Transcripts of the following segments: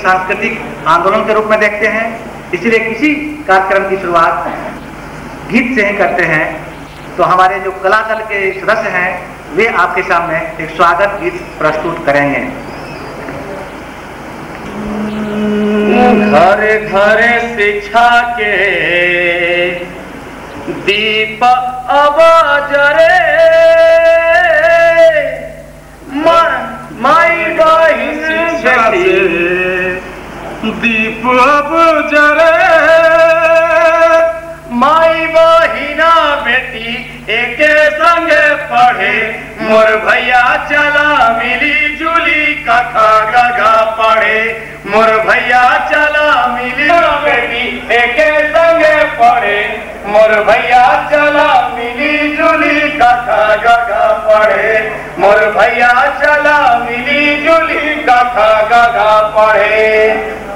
सांस्कृतिक आंदोलन के रूप में देखते हैं। इसलिए किसी कार्यक्रम की शुरुआत गीत से ही करते हैं। तो हमारे जो कला दल के सदस्य हैं वे आपके सामने एक स्वागत गीत प्रस्तुत करेंगे। घर घर शिक्षा के दीप अवजरे माई बहिन शिक्षा दीप अब जरे। माई बहिना बेटी एके संगे पढ़े। मोर भैया चला मिली जुली कथा गगा पढ़े। मोर भैया चला मिली बेटी एके संगे पढ़े। मोर भैया चला मिली जुली कथा गगा पढ़े। मोर भैया चला मिली जुली कथा गगा पढ़े।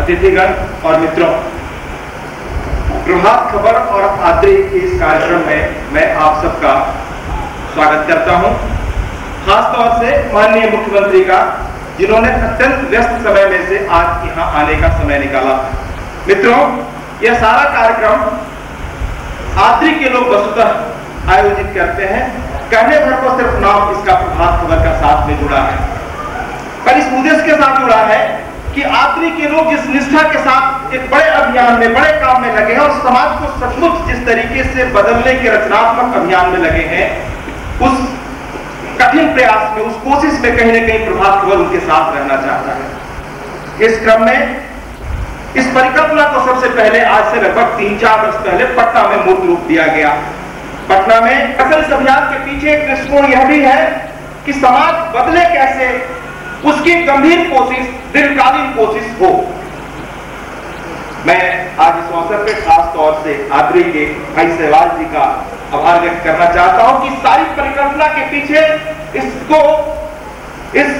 अतिथिगण और मित्रों, प्रभात खबर और आद्री के इस कार्यक्रम में मैं आप सबका स्वागत करता हूँ। खासतौर से माननीय मुख्यमंत्री का, जिन्होंने अत्यंत व्यस्त समय में से आज यहाँ आने का समय निकाला। मित्रों, यह सारा कार्यक्रम आद्री के लोग वस्तुतः आयोजित करते हैं। कहने भर को सिर्फ़ नाम इसका प्रभात खबर का साथ में जुड़ा है। पर इस उद्देश्य के साथ जुड़ा है कि आदमी के लोग जिस निष्ठा के साथ एक बड़े अभियान में, बड़े काम में लगे हैं और समाज को सचमुच जिस तरीके से बदलने के रचनात्मक अभियान में लगे हैं, उस कठिन प्रयास में, उस कोशिश में कहीं ना कहीं प्रभात खबर उनके साथ रहना चाहता है। इस क्रम में, इस परिकल्पना को सबसे पहले आज से लगभग तीन चार वर्ष पहले पटना में मूर्त रूप दिया गया। पटना में असल इस अभियान के पीछे एक दृष्टिकोण यह भी है कि समाज बदले कैसे उसकी गंभीर कोशिश, दीर्घकालीन कोशिश हो। मैं आज इस अवसर पर खास तौर से आदरी के भाई सहवाल जी का आभार व्यक्त करना चाहता हूँ कि सारी परिकल्पना के पीछे इसको, इस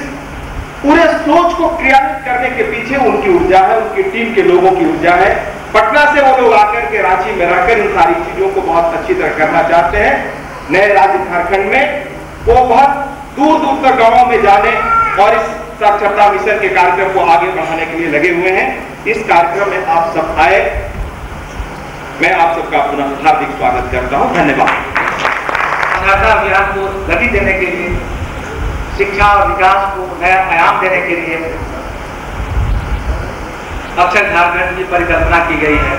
पूरे सोच को क्रियान्वित करने के पीछे उनकी ऊर्जा है, उनकी टीम के लोगों की ऊर्जा है। पटना से वो लोग आकर के रांची में रहकर इन सारी चीज़ों को बहुत अच्छी तरह करना चाहते हैं। नए राज्य झारखंड में वो बहुत दूर दूर तक गाँवों में जाने और इस साक्षरता मिशन के कार्यक्रम को आगे बढ़ाने के लिए लगे हुए हैं। इस कार्यक्रम में आप सब आए मैं आप सबका पुनः हार्दिक स्वागत करता हूँ। धन्यवाद। अभियान को गति देने के लिए, शिक्षा और विकास को नया आयाम देने के लिए अक्षर झारखंड की परिकल्पना की गई है।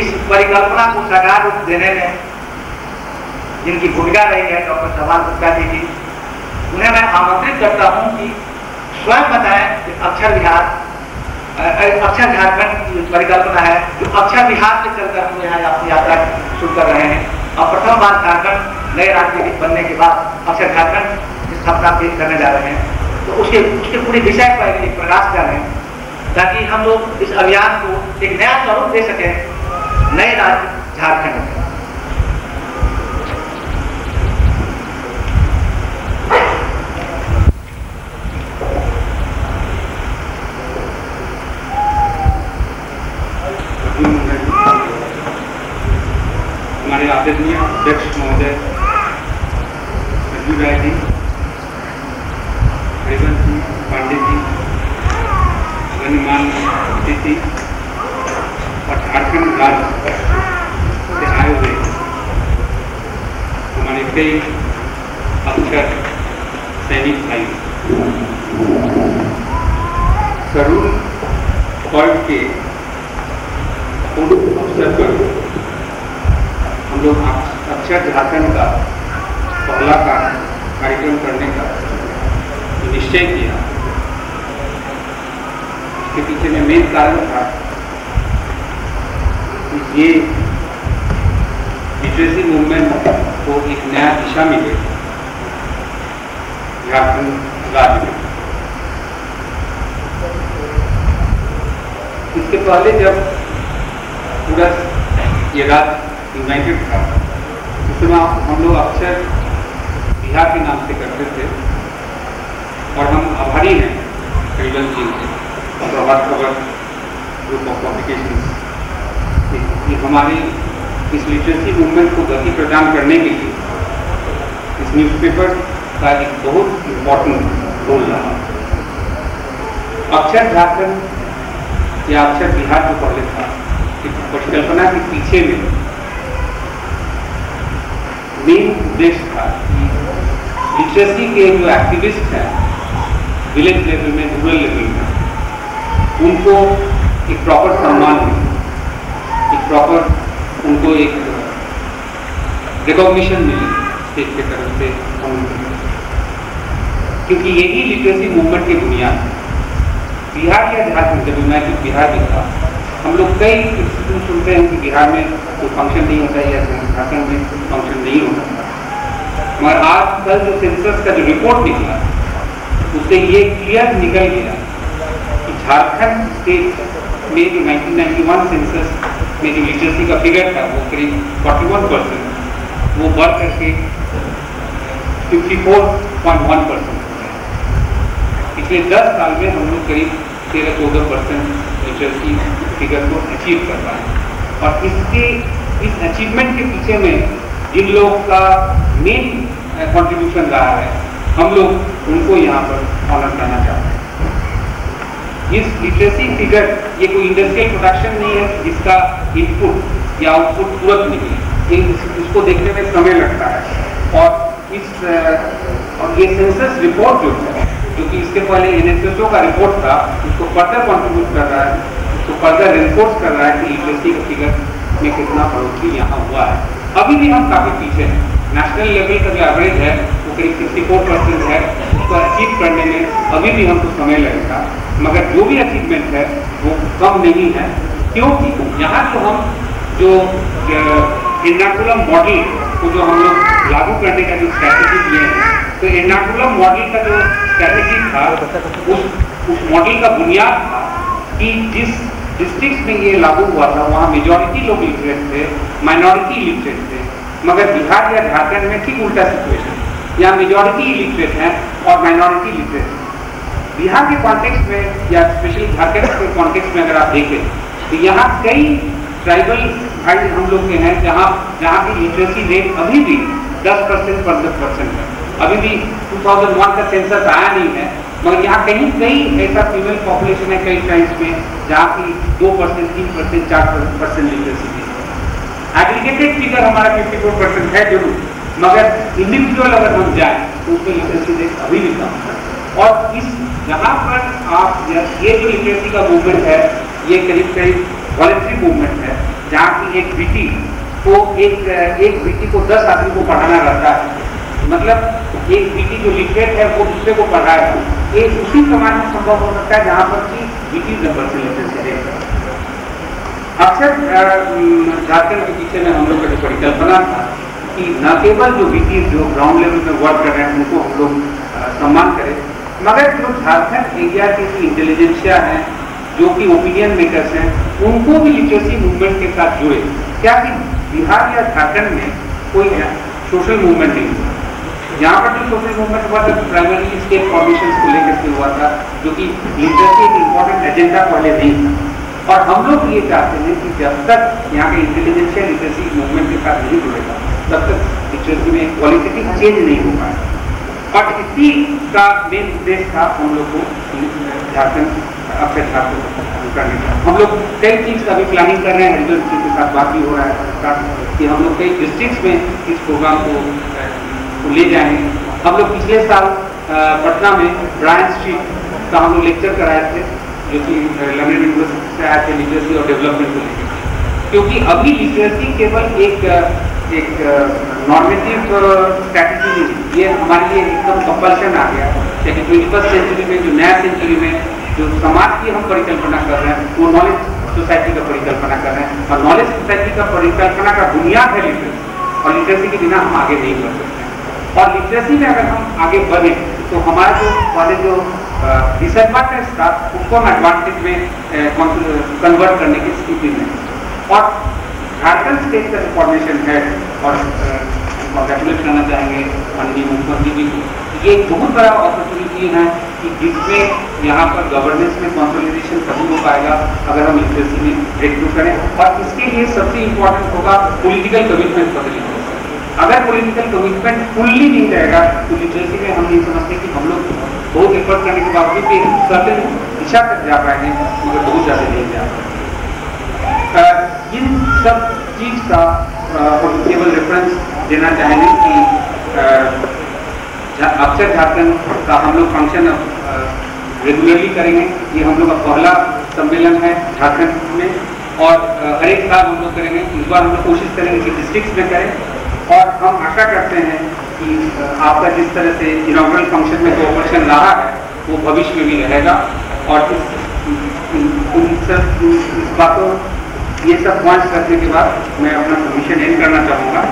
इस परिकल्पना को साकार रूप देने में जिनकी भूमिका रही है, डॉक्टर सवाल गुप्ता जी की उन्हें मैं आमंत्रित करता हूँ कि स्वयं बताएँ कि अक्षर बिहार अक्षर झारखंड की परिकल्पना है, जो अक्षर बिहार से चलकर हम यहाँ अपनी यात्रा शुरू कर रहे हैं। और प्रथम बार झारखंड नए राज्य बनने के बाद अक्षर झारखंड की स्थापना पेश करने जा रहे हैं। तो उसके उसके पूरे विषय पर एक प्रकाश डालें, ताकि हम लोग इस अभियान को एक नया स्वरूप दे सकें, नए राज्य झारखंड में। हमारे आदरणीय अध्यक्ष महोदय संजीव राय जी, हरिवंश जी, पांडे जी गणमान अतिथि और झारखंड राज्य आए हुए हमारे कई अक्षर सैनिक भाई। सरूर पर्व के अवसर पर हम लोग अक्षर झारखंड का पहला का कार्यक्रम करने का निश्चय किया। उसके पीछे में मेन कारण था कि ये लिटरेसी मूवमेंट को एक नया दिशा मिले। झारखंड राज्य में। इसके पहले जब पूरा ये राज्य यूनाइटेड था उस समय हम लोग अक्सर बिहार के नाम से करते थे, और हम आभारी हैं करीबन जी Prabhat Khabar group of publication हमारे इस लिटरेसी मूवमेंट को गति प्रदान करने के लिए, इस न्यूज़पेपर का एक बहुत इम्पोर्टेंट रोल रहा। अक्षर झारखंड या अक्षर बिहार जो पहले था परिकल्पना के पीछे में मेन उद्देश्य था। लिटरेसी के जो एक्टिविस्ट हैं विलेज लेवल में रूरल लेवल में, उनको एक प्रॉपर सम्मान मिले। एक प्रॉपर उनको एक रिकॉग्निशन मिले स्टेट के तरफ़ से क्योंकि यही लिटरेसी मूवमेंट की बुनियाद है बिहार या झारखंड जब यूनाइटेड बिहार में था, हम लोग कई सुनते हैं कि बिहार में कोई फ़ंक्शन नहीं होता, या झारखंड में फ़ंक्शन नहीं होता। मगर आज कल जो सेंसस का जो रिपोर्ट निकला, उससे ये क्लियर निकल गया कि झारखंड स्टेट में जो 1991 सेंसस में जो लिटरेसी का फिगर था, वो करीब 41 परसेंट वो बढ़ करके 54.1 परसेंट पिछले 10 साल में हम लोग करीब तेरह चौदह परसेंट लिटरेसी फिगर को अचीव कर पाए। और इसके इस अचीवमेंट के पीछे में जिन लोगों का मेन कंट्रीब्यूशन रहा है हम लोग उनको यहाँ पर ऑनर करना चाहते हैं। इस लिटरेसी फिगर ये कोई इंडस्ट्रियल प्रोडक्शन नहीं है जिसका इनपुट या आउटपुट तुरंत निकले इस, इसको देखने में समय लगता है। और इस और ये सेंसस रिपोर्ट जो है जो कि इसके पहले एनएसएसओ का रिपोर्ट था उसको फर्दर कॉन्ट्रीब्यूट कर रहा है। उसको फर्दर रिपोर्ट कर रहा है कि लिटरेसी का फिगर में कितना बढ़ोतरी यहाँ हुआ है। अभी भी हम काफ़ी पीछे हैं। नेशनल लेवल का जो एवरेज है, वो करीब 64 परसेंट है। उसको अचीव करने में अभी भी हमको समय लगेगा। मगर जो भी अचीवमेंट है, वो कम नहीं है। क्योंकि यहाँ जो हम जो एर्नाकुलम मॉडल को जो हम लोग लागू करने का जो स्ट्रैटेजी लिए हैं तो एर्नाकुलम मॉडल का जो स्ट्रैटेजी था, उस उस मॉडल का बुनियाद था कि जिस डिस्ट्रिक्ट में ये लागू हुआ था, वहाँ मेजोरिटी लोग लिटरेट थे माइनॉरिटी लिटरेट थे। मगर बिहार या झारखंड में ठीक उल्टा सिचुएशन यहाँ मेजोरिटी लिटरेट हैं और माइनॉरिटी लिटरेट बिहार के कॉन्टेक्स्ट में या स्पेशली झारखंड के कॉन्टेक्स्ट में अगर आप देखें तो यहाँ कई ट्राइबल भाई हम लोग के हैं, जहाँ जहाँ की लिटरेसी रेट अभी भी 10 परसेंट पंद्रह परसेंट है। अभी भी 2001 का सेंसस आया नहीं है मगर यहाँ कहीं कहीं ऐसा फीमेल पॉपुलेशन है कई टाइम्स में, जहाँ की दो परसेंट तीन परसेंट चार परसेंट लिटरेसी है। एग्रीगेटेड फिगर हमारा 54 परसेंट है ज़रूर, मगर इंडिविजुअल अगर हम जाए तो उसमें लिटरेसी रेट अभी भी कम है। और इस जहाँ पर आप, ये जो लिटरेसी का मूवमेंट है, ये करीब करीब वॉलेंट्री मूवमेंट है, जहाँ की एक बेटी को एक एक बेटी को दस आदमी को पढ़ाना रहता है। मतलब एक बीटी जो लिटरेट है वो दूसरे को पढ़ाएगा एक उसी समाज में संभव हो सकता है जहाँ पर की बेटी नंबर से रेट अक्सर झारखंड के पीछे में हम लोग का जो परिकल्पना था कि न केवल जो बीटी जो ग्राउंड लेवल में वर्क कर रहे हैं, उनको हम लोग सम्मान करें, मगर जो झारखंड एरिया की इंटेलिजेंसिया हैं, जो कि ओपिनियन मेकर्स हैं, उनको भी लिटरेसी मूवमेंट के साथ जुड़े। क्या कि बिहार या झारखंड में कोई सोशल मूवमेंट नहीं हुआ यहाँ पर जो सोशल मूवमेंट हुआ था प्राइमरी स्टेट फॉर्मेशन को लेकर के हुआ था जो कि लिटरेसी एक इम्पोर्टेंट एजेंडा पहले नहीं था। और हम लोग ये चाहते हैं कि जब तक यहाँ के इंटेलिजेंशियल लिटरेसी मूवमेंट के साथ नहीं जुड़ेगा तब तक लिटरेसी में क्वालिटेटिव चेंज नहीं हो पाएगा। और इसी का मेन उद्देश्य था हम लोग को झारखंड अपने करने का। हम लोग कई चीज़ का भी प्लानिंग कर रहे हैं हरिजन के साथ बात भी हो रहा है कि हम लोग कई डिस्ट्रिक्ट में इस प्रोग्राम को, को ले जाएँगे। हम लोग पिछले साल पटना में ब्रायन स्ट्रीट का हम लोग लेक्चर कराए थे, जो कि लंदन यूनिवर्सिटी से आए थे लिटरेसी और डेवलपमेंट को लेकर क्योंकि अभी लिटरेसी केवल एक एक नॉर्मेटिव स्ट्रैटेजी नहीं ये हमारे लिए एकदम कंपल्शन आ गया। लेकिन ट्वेंटी फ़र्स्ट सेंचुरी में, जो नया सेंचुरी में, जो समाज की हम परिकल्पना कर रहे हैं, वो नॉलेज सोसाइटी का परिकल्पना कर रहे हैं। और नॉलेज सोसाइटी का परिकल्पना का बुनियाद है लिटरेसी और लिटरेसी के बिना हम आगे नहीं बढ़ सकते। और लिटरेसी में अगर हम आगे बढ़े तो हमारे जो पहले जो डिसएडवांटेज था उसको हम एडवांटेज में कन्वर्ट करने की स्थिति में। और झारखंड स्टेट का जो फॉर्मेशन है, और कॉन्ग्रेचुलेट करना चाहेंगे, माननीय मुख्यमंत्री जी को, ये बहुत बड़ा अपॉर्चुनिटी है कि जिसमें यहाँ पर गवर्नेंस में कॉन्सोलिडेशन तभी हो पाएगा, अगर हम लिटरेसी में ब्रेक करें। और इसके लिए सबसे इम्पोर्टेंट होगा पोलिटिकल कमिटमेंट बदली अगर पोलिटिकल कमिटमेंट फुल्ली नहीं रहेगा तो लिटरेसी में हम नहीं समझते कि हम लोग बहुत एफर्ट करने के बावजूद भी सर्टेन दिशा तक जा पाए हैं, मगर बहुत ज़्यादा नहीं जा पाए इन सब चीज़ का केवल रेफरेंस देना चाहेंगे कि अक्षर झारखंड का हम लोग फ़ंक्शन रेगुलरली करेंगे। ये हम लोग का पहला सम्मेलन है झारखंड में और हर एक साल हम लोग करेंगे। इस बार हम लोग कोशिश करेंगे कि डिस्ट्रिक्ट में करें। और हम आशा करते हैं कि आपका जिस तरह से इनाग्रल फ़ंक्शन में कोऑपरेशन रहा है, वो भविष्य में भी रहेगा। और इस उन सब, इस बातों, ये सब पॉइंट्स करने के बाद मैं अपना सबमिशन एंड करना चाहूँगा।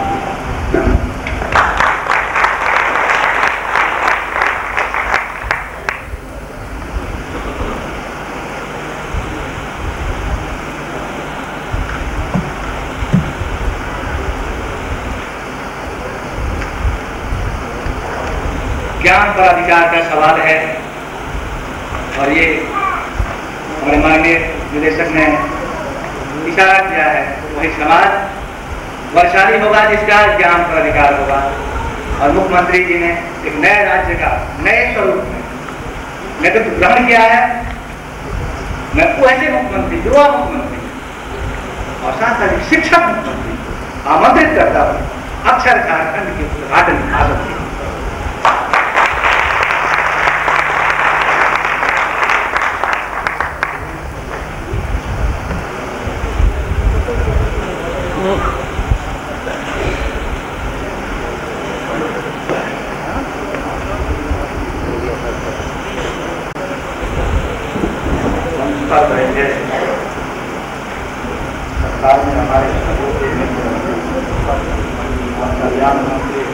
ज्ञान पर अधिकार का सवाल है। और ये हमारे माननीय निदेशक ने इशारा किया है वही समाज। वर्षाली होगा जिसका ज्ञान पर अधिकार होगा। और मुख्यमंत्री जी ने एक नए राज्य का, नए स्वरूप में नेतृत्व ग्रहण किया है। मैं ऐसे मुख्यमंत्री, युवा मुख्यमंत्री और साथ साथ शिक्षक मुख्यमंत्री आमंत्रित करता हूँ। अक्षर झारखंड के उद्घाटन भाषण के पर बैठे सरकार में हमारे कल्याण मंत्री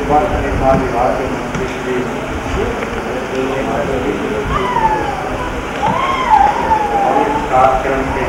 युवा निर्माण विभाग के मंत्री श्री कार्यक्रम के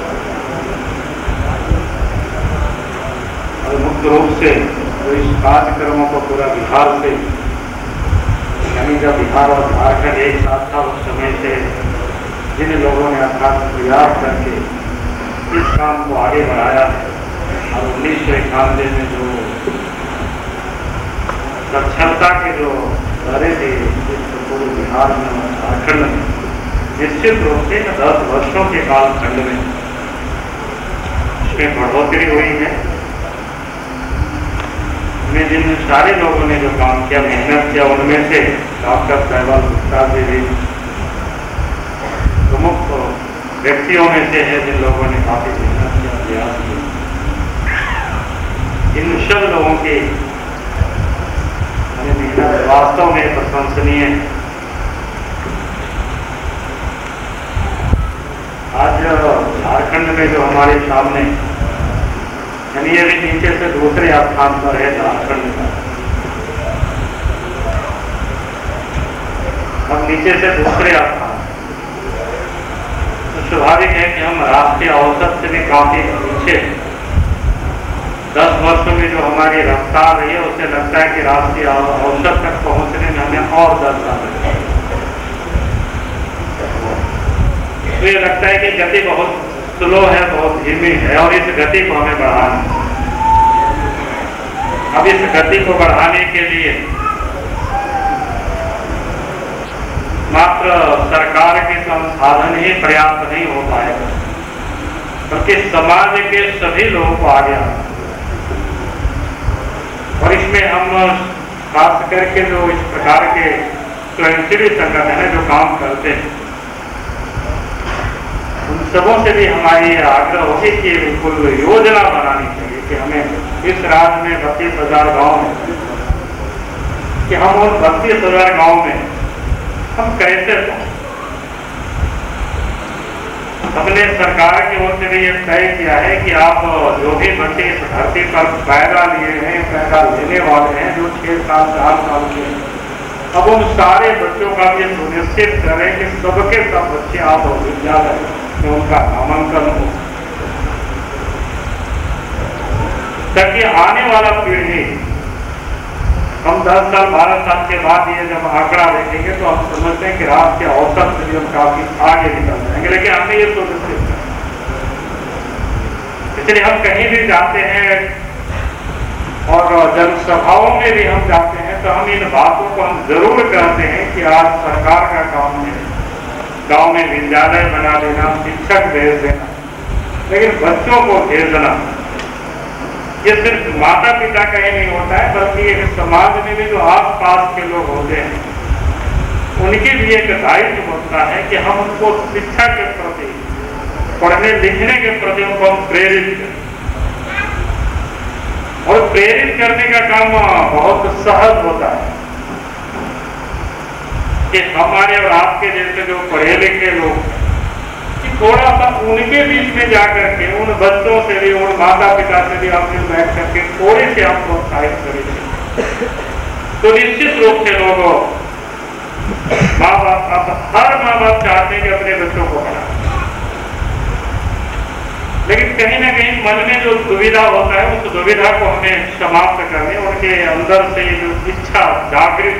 रूप से जो इस कार्यक्रमों को पूरा बिहार से, यानी जब बिहार और झारखंड एक साथ था उस समय से, जिन लोगों ने अर्थात प्रयास करके इस काम को आगे बढ़ाया है और उन्नीस सौ इक्यानवे में जो साक्षरता के जो दरे थे पूरे बिहार में और झारखंड में, निश्चित रूप से दस वर्षों के कालखंड में इसमें बढ़ोतरी हुई है। में जिन सारे लोगों ने जो काम किया, मेहनत किया, उनमें से डॉक्टर सहवाल गुप्ता जी भी प्रमुख व्यक्तियों में से है जिन लोगों ने काफ़ी मेहनत किया, प्रयास किया। इन सब लोगों की मेहनत वास्तव में प्रशंसनीय। है आज झारखंड में जो हमारे सामने यानी ये भी नीचे से दूसरे स्थान पर है झारखंड का। हम नीचे से दूसरे स्थान तो स्वाभाविक है कि हम राष्ट्रीय औसत से भी काफ़ी पीछे दस वर्षों में जो हमारी रफ्तार रही है, उसे लगता है कि राष्ट्रीय औसत तक पहुँचने में हमें और दस साल तो ये लगता है कि गति बहुत स्लो है, बहुत धीमी है और इस गति को हमें बढ़ाना अब इस गति को बढ़ाने के लिए मात्र सरकार के संसाधन ही पर्याप्त नहीं हो पाएगा बल्कि समाज के सभी लोगों को आगे आना। और इसमें हम खास करके जो इस प्रकार के स्वयंसेवी संगठन है, जो काम करते हैं सबों से भी हमारी आग्रह होगी कि बिल्कुल योजना बनानी चाहिए कि हमें इस राज्य में बत्तीस हज़ार गाँव में कि हम उन बत्तीस हज़ार गाँव में हम कैसे हमने सरकार की ओर से भी ये तय किया है कि आप जो भी बच्चे इस धरती पर पैदा लिए हैं, पैदा लेने वाले हैं, जो छह साल चार साल के अब उन सारे बच्चों का भी सुनिश्चित करें कि सबके सब बच्चे आप विद्यालय में उनका नामांकन हो। ताकि आने वाला पीढ़ी, हम 10 साल 12 साल के बाद ये जब आंकड़ा देखेंगे तो हम समझते हैं कि राष्ट्रीय औसत से भी हम काफ़ी आगे निकल जाएँगे। लेकिन हमने ये सुनिश्चित इसलिए हम कहीं भी जाते हैं और जनसभाओं में भी हम जाते हैं तो हम इन बातों को हम ज़रूर कहते हैं कि आज सरकार का काम है। गाँव में विद्यालय बना देना, शिक्षक भेज देना। लेकिन बच्चों को भेजना, ये सिर्फ़ माता पिता का ही नहीं होता है, बल्कि एक समाज में भी जो आस पास के लोग होते हैं, उनके लिए एक दायित्व होता है कि हम उनको शिक्षा के प्रति, पढ़ने लिखने के प्रति उनको हम प्रेरित करें। और प्रेरित करने का काम बहुत सहज होता है। कि हमारे और आपके जैसे जो पढ़े लिखे लोग कि थोड़ा सा उनके बीच में जा करके उन बच्चों से भी, उन माता पिता से भी हमने बैठ करके थोड़े से हम प्रोत्साहित करेंगे तो निश्चित रूप से लोगों माँ बाप आप हर माँ बाप चाहते हैं कि अपने बच्चों को पढ़ा लेकिन कहीं ना कहीं मन में जो दुविधा होता है, उस दुविधा को हमें समाप्त करने, उनके अंदर से जो इच्छा, जागृत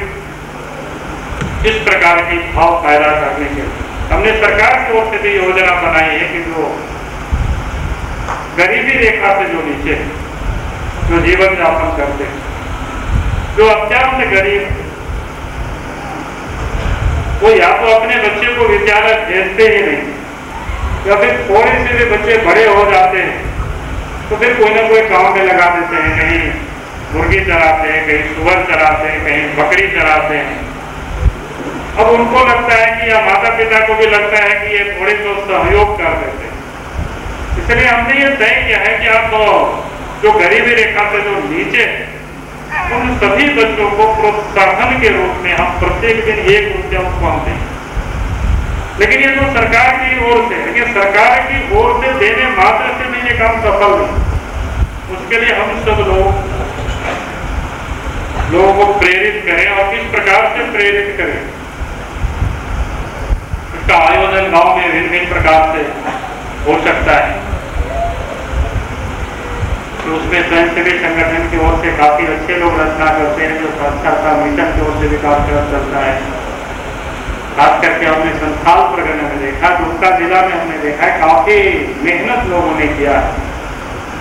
इस प्रकार की भाव पैदा करने के हमने सरकार की ओर से भी योजना बनाई है कि जो गरीबी रेखा से जो नीचे जो जीवन यापन करते हैं, जो अत्यंत गरीब वो या तो अपने बच्चे को विद्यालय भेजते ही नहीं, या फिर थोड़े से भी बच्चे बड़े हो जाते हैं तो फिर कोई ना कोई काम में लगा देते हैं, कहीं मुर्गी चराते हैं, कहीं सुअर चराते हैं, कहीं बकरी चराते हैं। अब उनको लगता है कि या माता पिता को भी लगता है कि ये थोड़े तो सहयोग कर देते हैं। इसलिए हमने ये तय किया है कि आप तो जो गरीबी रेखा से जो नीचे उन सभी बच्चों को प्रोत्साहन के रूप में हम प्रत्येक दिन एक रुपया उसको हम लेकिन ये तो सरकार की ओर से लेकिन सरकार की ओर से देने मात्र से भी ये काम सफल नहीं। उसके लिए हम सब लोग, लोगों को प्रेरित करें और किस प्रकार से प्रेरित करें। गाँव में भिन्न भिन्न प्रकार से हो सकता है। तो उसमें स्वयंसेवी संगठन की ओर से काफ़ी अच्छे लोग रचना करते हैं, जो साक्षरता मिशन की ओर से विकास चलता है। खास करके हमने संथाल प्रगण में देखा, दुमका जिला में हमने देखा है, काफ़ी मेहनत लोगों ने किया है।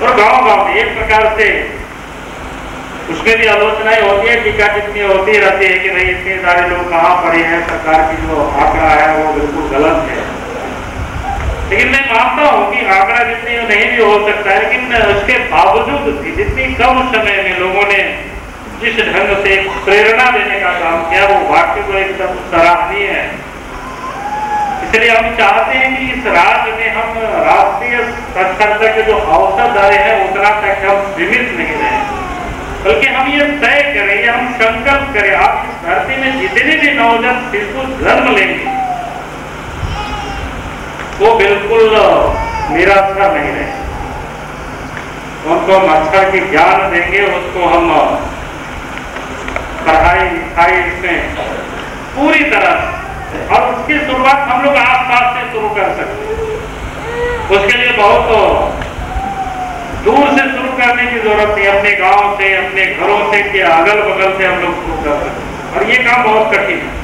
और गाँव गाँव में एक प्रकार से उसमें भी आलोचनाएँ होती है, टीका टिप्पणी होती रहती है कि नहीं इतने सारे लोग कहाँ पड़े हैं, सरकार की जो आंकड़ा है वो बिल्कुल गलत है। लेकिन मैं मानता हूँ कि आंकड़ा जितनी नहीं भी हो सकता है, लेकिन उसके बावजूद भी जितनी कम समय में लोगों ने जिस ढंग से प्रेरणा देने का काम किया, वो वाक्य तो एकदम सराहनीय है। इसलिए हम चाहते हैं कि इस राज्य में हम राष्ट्रीय साक्षरता के जो अवसर दे हैं, उतना तक हम सीमित नहीं रहे। बल्कि हम ये तय करें, या हम संकल्प करें, आप इस धरती में जितने भी नवजात शिशु जन्म लेंगे, वो बिल्कुल निराशा नहीं रहे उनको हम अक्षर की ज्ञान देंगे, उसको हम पढ़ाई लिखाई इसमें पूरी तरह और उसकी शुरुआत हम लोग आस पास से शुरू कर सकते उसके लिए बहुत दूर से शुरू करने की ज़रूरत नहीं, अपने गाँव से, अपने घरों से कि अगल बगल से हम लोग शुरू कर सकते और ये काम बहुत कठिन है।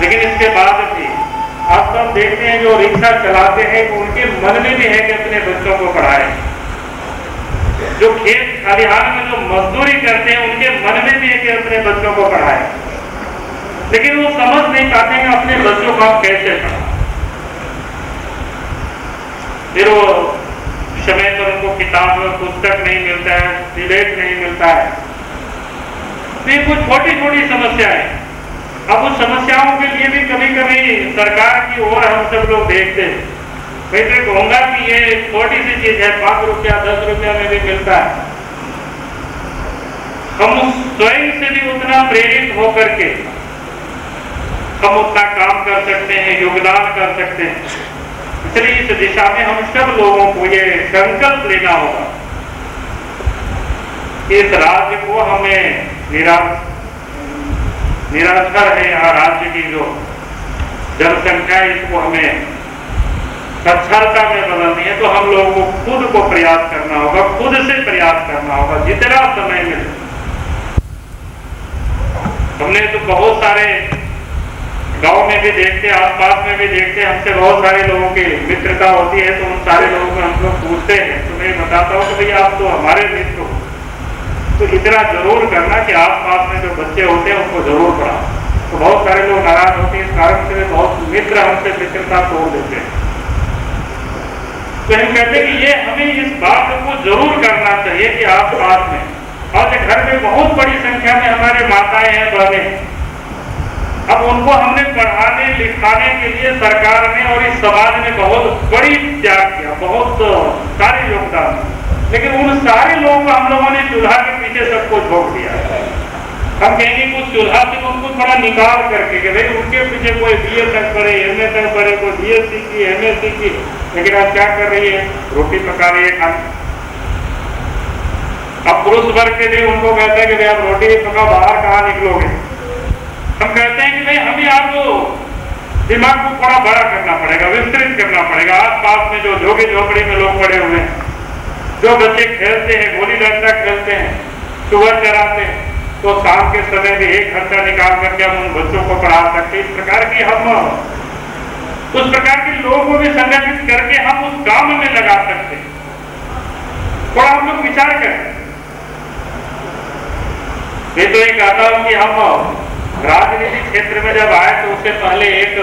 लेकिन इसके बाद भी आप सब देखते हैं, जो रिक्शा चलाते हैं, उनके मन में भी है कि अपने बच्चों को पढ़ाएँ। जो खेत खलिहान में जो मजदूरी करते हैं, उनके मन में भी है कि अपने बच्चों को पढ़ाएँ। लेकिन वो समझ नहीं पाते हैं अपने बच्चों को आप कैसे पढ़ाएँ। फिर वो समय पर उनको किताब में पुस्तक नहीं मिलता है सिलेट नहीं मिलता है। तो ये कुछ छोटी छोटी समस्याएँ। अब उस समस्याओं के लिए भी कभी कभी सरकार की ओर हम सब लोग देखते हैं। मैं तो कहूँगा कि ये छोटी सी चीज़ है, पाँच रुपया, दस रुपया में भी मिलता है। हम स्वयं से भी उतना प्रेरित होकर के हम उतना काम कर सकते हैं, योगदान कर सकते हैं। इसलिए इस दिशा में हम सब लोगों को ये संकल्प लेना होगा। इस राज्य को हमें निराश निरंतर है यहाँ राज्य की जो जनसंख्या है, इसको हमें साक्षरता में बदलनी है तो हम लोगों को खुद को प्रयास करना होगा, खुद से प्रयास करना होगा, जितना समय मिले। हमने तो बहुत सारे गाँव में भी देखते आसपास में भी देखते हमसे बहुत सारे लोगों की मित्रता होती है तो उन सारे लोगों को हम लोग पूछते हैं। तो मैं बताता हूँ कि भैया आप तो हमारे मित्र हो। तो इतना ज़रूर करना कि आसपास में जो बच्चे होते हैं, उनको ज़रूर पढ़ाओ। तो बहुत सारे लोग नाराज़ होते हैं, इस कारण से बहुत मित्र हमसे मित्रता तोड़ देते हैं। तो हम कहते हैं कि ये हमें इस बात को ज़रूर करना चाहिए कि आसपास में और घर में बहुत बड़ी संख्या में हमारे माताएँ हैं, बहने। अब उनको हमने पढ़ाने, लिखाने के लिए सरकार ने और इस समाज ने बहुत बड़ी त्याग किया, बहुत सारे योगदान लेकिन उन सारे लोगों को हम लोगों ने चूल्हा के पीछे सबको झोंक दिया। हम कहेंगे कुछ चूल्हा से उनको थोड़ा निकाल करके कि भाई उनके पीछे कोई बी तक पढ़े एम तक पढ़े कोई बी एस सी की एम एस सी की। लेकिन आप क्या कर रही है? रोटी पका रही है खाने। अब पुरुष वर्ग के लिए उनको कहते हैं कि भाई आप रोटी पका बाहर कहाँ निकलोगे? हम कहते हैं कि भाई हमें आपको दिमाग को थोड़ा बड़ा करना पड़ेगा, विस्तृत करना पड़ेगा। आस पास में जो झोगी झोपड़ी में लोग पड़े हुए हैं, जो बच्चे खेलते हैं, गोली डंडा खेलते हैं सुबह चराते हैं तो शाम के समय भी एक घंटा निकाल करके हम उन बच्चों को पढ़ा सकते इस प्रकार की हम, उस प्रकार के लोगों को भी संगठित करके हम उस काम में लगा सकते थोड़ा हम लोग विचार करें। मैं तो ये कहता हूँ कि हम राजनीतिक क्षेत्र में जब आए तो उससे पहले एक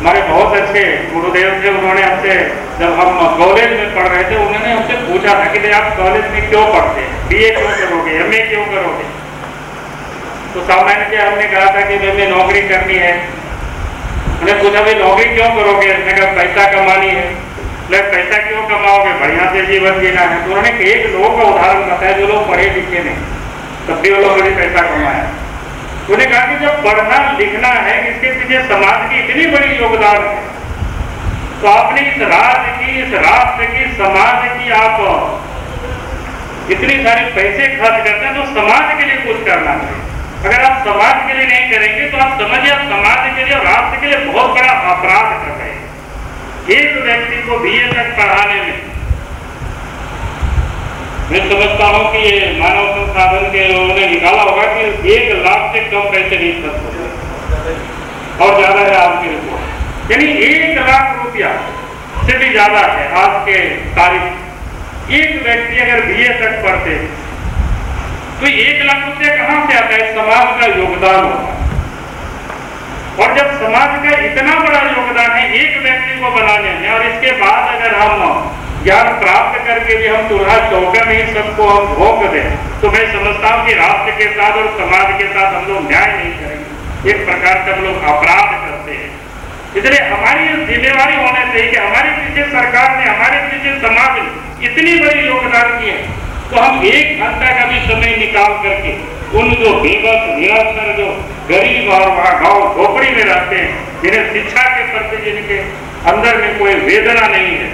हमारे बहुत अच्छे गुरुदेव थे, उन्होंने हमसे, जब हम कॉलेज में पढ़ रहे थे, उन्होंने हमसे पूछा था कि आप कॉलेज में क्यों पढ़ते हैं? ए क्यों करोगे? एमए क्यों करोगे? तो सामान्य हमने कहा था कि हमें नौकरी करनी है। उन्हें पूछा, भाई, नौकरी क्यों करोगे? मैंने कहा, पैसा कमानी है। बोले, पैसा क्यों कमाओगे? बढ़िया से जीवन जीना है। तो उन्होंने एक लोगों का उदाहरण बताया, जो लोग पढ़े लिखे नहीं। तब भी वो लोगों ने पैसा कमाया उन्हें कहा कि जब पढ़ना, लिखना है, इसके पीछे समाज की इतनी बड़ी योगदान है तो आपने इस राज्य की, इस राष्ट्र की, समाज की आप इतनी सारी पैसे खर्च करते हैं तो समाज के लिए कुछ करना चाहिए अगर आप समाज के लिए नहीं करेंगे तो आप समझिए, आप समाज के लिए और राष्ट्र के लिए बहुत बड़ा अपराध कर रहे हैं। एक व्यक्ति को बी तक पढ़ाने में, मैं समझता हूँ कि ये मानव संसाधन के लोगों एक लाख से कम पैसे नहीं खर्च होते और ज़्यादा है आपकी रिपोर्ट यानी एक लाख रुपया से भी ज़्यादा है आज के तारीख। एक व्यक्ति अगर बी तक पढ़ते तो एक लाख रुपया कहाँ से आता है? समाज का योगदान होता है। और जब समाज का इतना बड़ा योगदान है, एक व्यक्ति को बनाने में, और इसके बाद अगर हम ज्ञान प्राप्त करके भी हम चूल्हा चौका में सबको हम भोग दें। तो मैं समझता हूँ कि राष्ट्र के साथ और समाज के साथ हम लोग न्याय नहीं करेंगे। एक प्रकार से हम लोग अपराध करते हैं। इसलिए हमारी जिम्मेवारी होने चाहिए कि हमारे पीछे सरकार ने, हमारे पीछे समाज ने इतनी बड़ी योगदान की है तो हम एक घंटा का भी समय निकाल करके उन जो बेबस निरक्षर जो गरीब और वहाँ गाँव झोपड़ी में रहते हैं, जिन्हें शिक्षा के प्रति जिनके अंदर में कोई वेदना नहीं है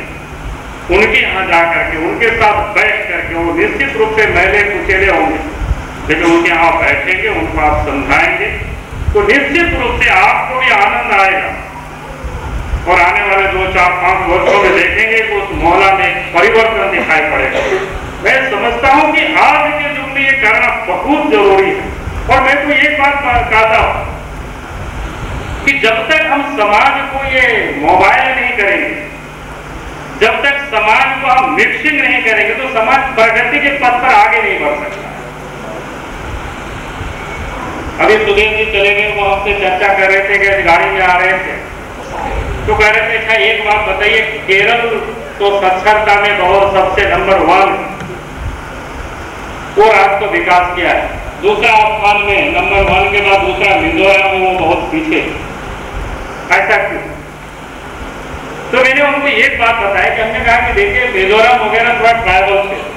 उनके यहाँ जा करके उनके साथ बैठ करके वो निश्चित रूप से मैले कुचेले होंगे। लेकिन उनके यहाँ बैठेंगे, उनको आप समझाएँगे। तो निश्चित रूप से आपको भी आनंद आएगा। और आने वाले दो, चार, पाँच वर्षों में देखेंगे कि उस मोहल्ला में परिवर्तन दिखाई पड़ेगा। मैं समझता हूँ कि आज के युग में ये करना बहुत ज़रूरी है। और मैं तो एक बात कहता हूँ कि जब तक हम समाज को ये मोबाइल नहीं करेंगे जब तक समाज को हम मिक्सिंग नहीं करेंगे तो समाज प्रगति के पथ पर आगे नहीं बढ़ सकता। अभी सुधीर जी चले गए, वो हमसे चर्चा कर रहे थे कि गाड़ी में आ रहे थे। तो कह रहे थे अच्छा एक बात बताइए, केरल तो साक्षरता में बहुत सबसे नंबर वन वो आज को विकास किया है। दूसरा स्थान में नंबर वन के बाद दूसरा मिजोरम में वो बहुत पीछे। ऐसा क्यों? तो मैंने उनको एक बात बताया कि हमने कहा कि देखिए, मिजोरम वगैरह थोड़ा ट्राइबल क्षेत्र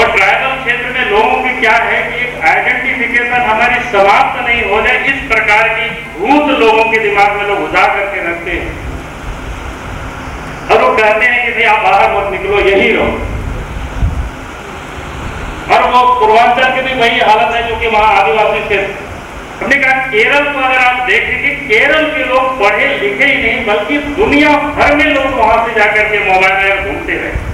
और ट्राइबल क्षेत्र में लोगों की क्या है कि एक आइडेंटिफिकेशन हमारी समाप्त नहीं हो जाए, इस प्रकार की भूत लोगों के दिमाग में लोग उजा करके रखते हैं। और वो कहते हैं कि भाई आप बाहर मत निकलो, यही रहो। और वो पूर्वांचल की भी वही हालत है जो कि वहाँ आदिवासी क्षेत्र। हमने कहा, केरल को अगर आप देखेंगे केरल के लोग पढ़े लिखे ही नहीं, बल्कि दुनिया भर में लोग वहाँ से जाकर के मोबाइल में घूमते रहे।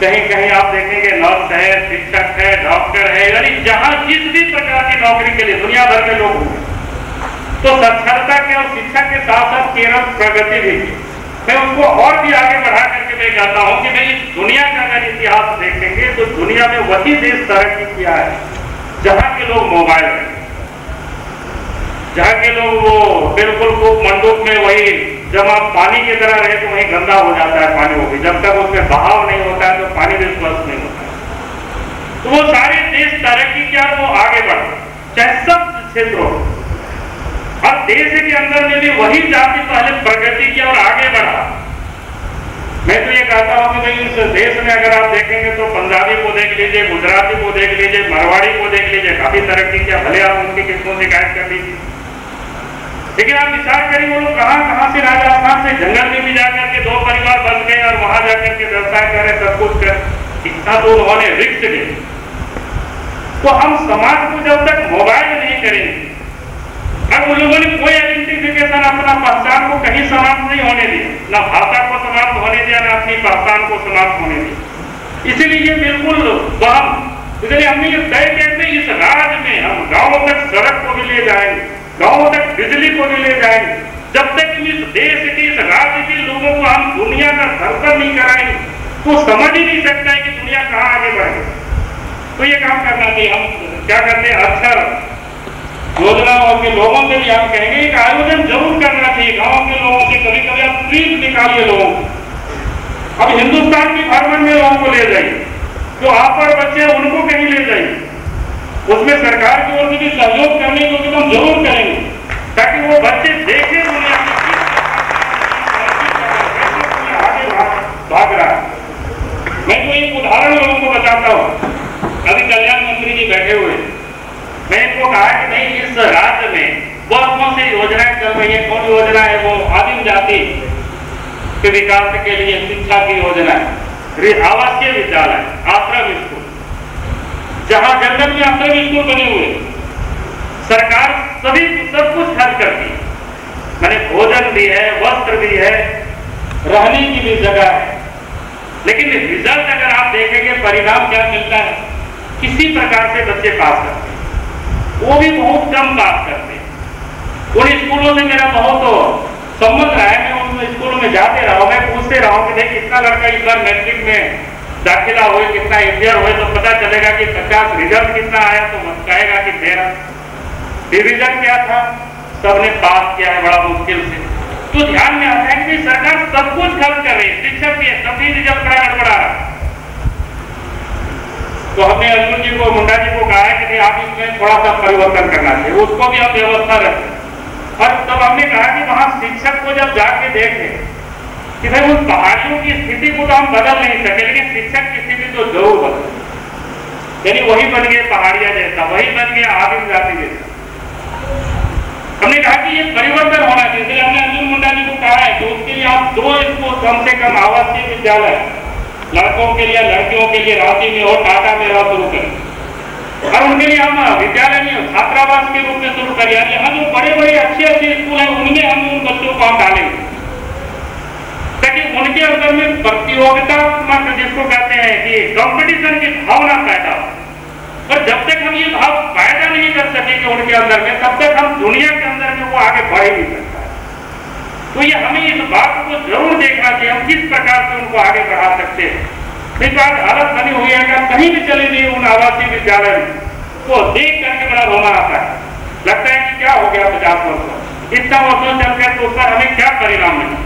कहीं कहीं आप देखेंगे, नर्स है, शिक्षक है, डॉक्टर है, यानी जहाँ जिस भी प्रकार की नौकरी के लिए दुनिया भर में लोग होंगे तो साक्षरता के और शिक्षा के साथ साथ केरल प्रगति भी की। मैं उनको और भी आगे बढ़ा करके मैं कहता हूँ कि भाई दुनिया का अगर इतिहास देखेंगे तो दुनिया में वही देश तरक्की किया है, जहाँ के लोग मोबाइल रहे जहाँ के लोग वो बिल्कुल खूब मंडूक में वही, जब आप पानी की तरह रहे तो वही गंदा हो जाता है पानी वो भी। जब तक उसमें बहाव नहीं होता है तो पानी भी स्वस्थ नहीं होता तो वो सारे देश तरक्की किया वो आगे बढ़ चाहे सब क्षेत्रों और देश के अंदर में भी वही जाति पहले प्रगति किया और आगे बढ़ा। मैं तो ये कहता हूँ कि भाई, इस देश में अगर आप देखेंगे तो पंजाबी को देख लीजिए, गुजराती को देख लीजिए, मरवाड़ी को देख लीजिए, काफ़ी तरक्की किया, भले आप उनकी किस्मों शिकायत कर लीजिए। लेकिन आप विचार करिए, वो लोग कहाँ कहाँ से राजस्थान से जंगल में भी जाकर के दो परिवार बन गए और वहाँ जाकर के व्यवसाय करें सब कुछ कर। इतना तो उन्होंने रिक्स लिए तो हम समाज को जब तक मोबाइल नहीं करेंगे, अब उन लोगों ने कोई आइडेंटिफिकेशन अपना पहचान को कहीं समाप्त नहीं होने दिया। ना भाषा को समाप्त होने दिया, ना अपनी पहचान को समाप्त होने दिया। इसीलिए ये बिल्कुल इसलिए हमने ये तय कहते इस राज्य में हम गाँव तक सड़क को भी ले जाएँगे। गाँव तक बिजली को नहीं ले जाएँगे। जब तक इस देश के, इस राज्य के लोगों को हम दुनिया का दर्शन नहीं कराएँगे तो समझ ही नहीं सकता है कि दुनिया कहाँ आगे बढ़े तो ये काम करना चाहिए हम क्या करते हैं? अक्षर योजनाओं के लोगों से भी हम कहेंगे एक आयोजन ज़रूर करना चाहिए। गाँव के लोगों से कभी कभी आप ट्रीट निकालिए लोगों को। अब हिंदुस्तान की भ्रमण में लोगों को ले जाइए। जो आप पर बच्चे हैं, उनको कहीं ले जाइए। उसमें सरकार की ओर से भी सहयोग करने को भी हम ज़रूर करेंगे, ताकि वो बच्चे देखें दुनिया भाग रहा है। मैं तो एक उदाहरण लोगों को बताता हूँ। अभी कल्याण मंत्री जी बैठे हुए मैं इनको कहा कि नहीं, इस राज्य में बहुत कौन सी योजनाएँ चल रही है। कौन योजना है? वो आदिम जाति के विकास के लिए शिक्षा की योजना है। आवासीय विद्यालय, आश्रम स्कूल। जहाँ जंगल में आश्रम स्कूल बने हुए सरकार सभी सब कुछ खर्च करती मैंने भोजन भी है, वस्त्र भी है, रहने की भी जगह है। लेकिन रिज़ल्ट अगर आप देखेंगे, परिणाम क्या मिलता है? किसी प्रकार से बच्चे पास करते हैं। वो भी बहुत कम पास करते हैं। उन स्कूलों से मेरा बहुत संबंध रहा है। मैं उन स्कूलों में जाते रहा हूँ। मैं पूछते रहा हूँ कि भाई कितना लड़का इस बार मैट्रिक में दाखिला हुए कितना इंटर हुए तो पता चलेगा कि पचास रिज़ल्ट कितना आया तो मत कहेगा कि मेरा डिविजन क्या था? सबने पास किया है, बड़ा मुश्किल से। तो ध्यान में आता है कि सरकार सब कुछ खर्च कर रही है। शिक्षक भी है तभी रिज़ल्ट बड़ा गड़बड़ा रहा तो हमने अर्जुन जी को, मुंडा जी को कहा है कि आप इसमें थोड़ा सा परिवर्तन करना चाहिए। उसको भी आप व्यवस्था रखें। और तब हमने कहा कि वहाँ शिक्षक को जब जाके देखें कि भाई उन पहाड़ियों की स्थिति को तो हम बदल नहीं सके, लेकिन शिक्षक की स्थिति तो ज़रूर बदल यानी वही बन गए पहाड़िया जैसा, वही बन गया आदिम जाति जैसा। हमने कहा कि ये परिवर्तन होना चाहिए। इसलिए हमने अर्जुन मुंडा जी को कहा है कि उसके लिए आप दो इसको कम से कम आवासीय विद्यालय, लड़कों के लिए, लड़कियों के लिए, रांची में और टाटा में रह शुरू करें। और उनके लिए हम विद्यालय में छात्रावास के रूप में शुरू करें। यहाँ जो बड़े बड़े अच्छे अच्छे स्कूल हैं, उनमें हम उन बच्चों को हम डालेंगे। ताकि उनके अंदर में प्रतियोगितात्मक जिसको कहते हैं कि कंपटीशन की भावना पैदा हो। और जब तक हम ये भाव पैदा नहीं कर सकेंगे उनके अंदर में, तब तक हम दुनिया के अंदर में वो आगे बढ़ ही नहीं सकता। तो ये हमें इस बात को ज़रूर देखना चाहिए, हम किस प्रकार से उनको आगे बढ़ा सकते हैं। नहीं तो आज हालत बनी हुई है अगर कहीं भी चले गए उन आवासीय विद्यालय में तो देख करके बड़ा रोना आता है। लगता है कि क्या हो गया पचास वर्षों इतना वर्षों कर तो उसका हमें क्या परिणाम मिला?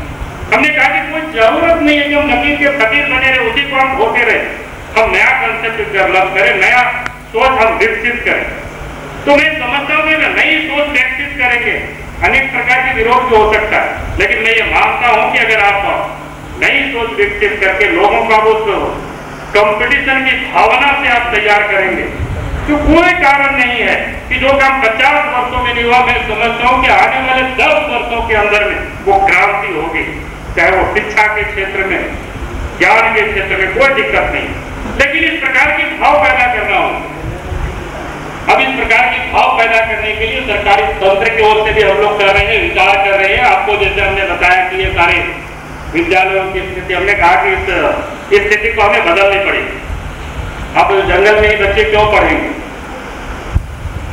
हमने कहा कि कोई ज़रूरत नहीं है कि हम नकीर के फकीर बने रहे, उसी को हम धोते रहे। हम नया कंसेप्ट डेवलप करें, नया सोच हम विकसित करें। तो मैं समझता हूँ कि नई सोच विकसित करेंगे, अनेक प्रकार के विरोध भी हो सकता है। लेकिन मैं ये मानता हूँ कि अगर आप नई सोच विकसित करके लोगों का उस कंपटीशन की भावना से आप तैयार करेंगे तो कोई कारण नहीं है कि जो काम 50 वर्षों में नहीं हुआ, मैं समझता हूँ कि आने वाले 10 वर्षों के अंदर में वो क्रांति होगी। चाहे वो शिक्षा के क्षेत्र में, ज्ञान के क्षेत्र में कोई दिक्कत नहीं। लेकिन इस प्रकार की भाव पैदा करना हो, अब इस प्रकार की भाव पैदा करने के लिए सरकारी तंत्र की ओर से भी हम लोग कर रहे हैं, विचार कर रहे हैं। आपको जैसे हमने बताया कि ये सारे विद्यालयों की स्थिति, हमने कहा कि इस स्थिति को हमें बदलनी पड़ेगी अब जंगल में ही बच्चे क्यों पढ़ेंगे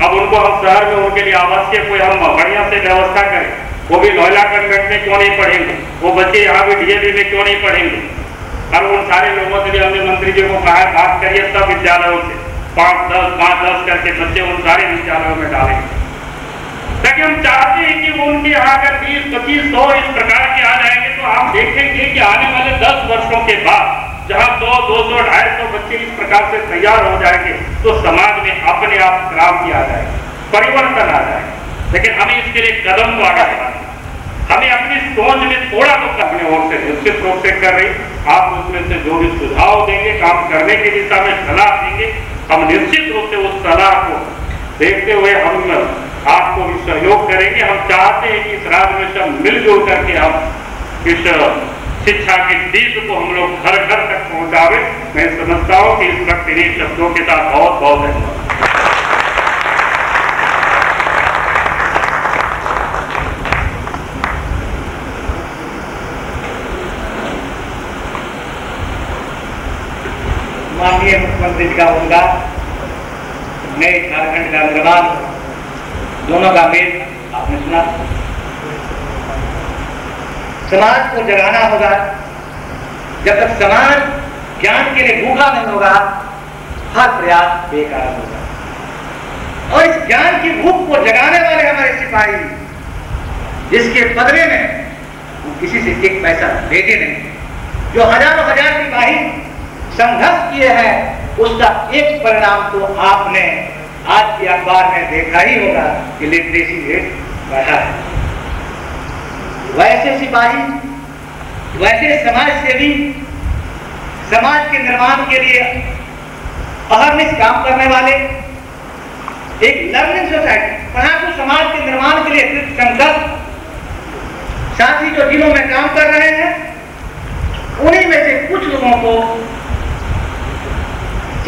अब उनको हम शहर में उनके लिए आवासीय कोई हम बढ़िया से व्यवस्था करें। वो भी कन्वेंट में क्यों नहीं पढ़ेंगे? वो बच्चे यहाँ भी डीएवी में क्यों नहीं पढ़ेंगे? और उन सारे लोगों से भी हमने मंत्री जी को कहा बात करिए सब विद्यालयों से। पाँच दस, पाँच दस करके बच्चे उन सारे विद्यालयों में डालेंगे। ताकि हम चाहते हैं कि उनके यहाँ अगर बीस, पच्चीस, सौ इस प्रकार के आ जाएँगे तो आप देखेंगे कि आने वाले दस वर्षों के बाद जहाँ दो दो सौ, ढाई सौ बच्चे इस प्रकार से तैयार हो जाएँगे तो समाज में अपने आप क्रांति आ जाएगी, परिवर्तन आ जाएगा। लेकिन हमें इसके लिए कदम तो आगे बढ़ाना हमें अपनी सोच में थोड़ा तो अपने ओर से निश्चित रूप से कर रही। आप उसमें से जो भी सुझाव देंगे, काम करने की दिशा में सलाह देंगे, हम निश्चित रूप से उस सलाह को देखते हुए हम आपको भी सहयोग करेंगे। हम चाहते हैं कि इस राज्य में सब मिलजुल करके हम इस शिक्षा के दीप को हम लोग घर घर तक पहुंचावे। मैं समझता हूँ कि इस वक्त इन्हीं शब्दों के साथ बहुत बहुत धन्यवाद। जी का होगा नए झारखंड का निर्माण दोनों का मेल आपने सुना। समाज को जगाना होगा। जब तक समाज ज्ञान के लिए भूखा नहीं होगा, हर प्रयास बेकार होगा। और इस ज्ञान की भूख को जगाने वाले हमारे सिपाही, जिसके बदले में हम किसी से एक पैसा लेते नहीं, जो हज़ारों हज़ार सिपाही संघर्ष किए हैं, उसका एक परिणाम तो आपने आज के अखबार में देखा ही होगा कि लिटरेसी रेट बढ़ा है। वैसे सिपाही, वैसे समाज सेवी समाज के निर्माण के लिए अहरनिश काम करने वाले, एक लर्निंग सोसाइटी पढ़ाकू समाज के निर्माण के लिए संकल्प साथ ही जो जिलों में काम कर रहे हैं, उन्हीं में से कुछ लोगों को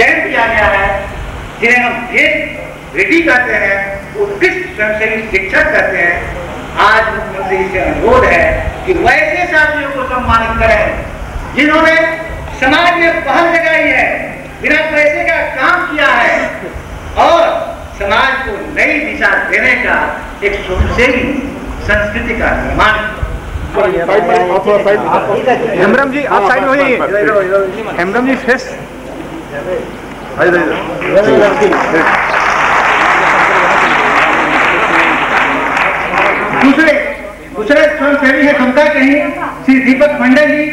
चयन किया गया है, जिन्हें हम गेट रेडी करते हैं उत्कृष्ट स्वयंसेवी शिक्षक करते हैं। आज मुख्यमंत्री से अनुरोध है कि वैसे साथियों को सम्मानित करें, जिन्होंने समाज में पहल लगाई है, बिना पैसे का काम किया है, और समाज को नई दिशा देने का एक स्वयंसेवी संस्कृति का निर्माण हेमरम जी, आप साइड हो जाइए हेमरम जी, फेस दूसरे दूसरे स्वयंसेवी है क्षमता कहीं। श्री दीपक मंडल जी।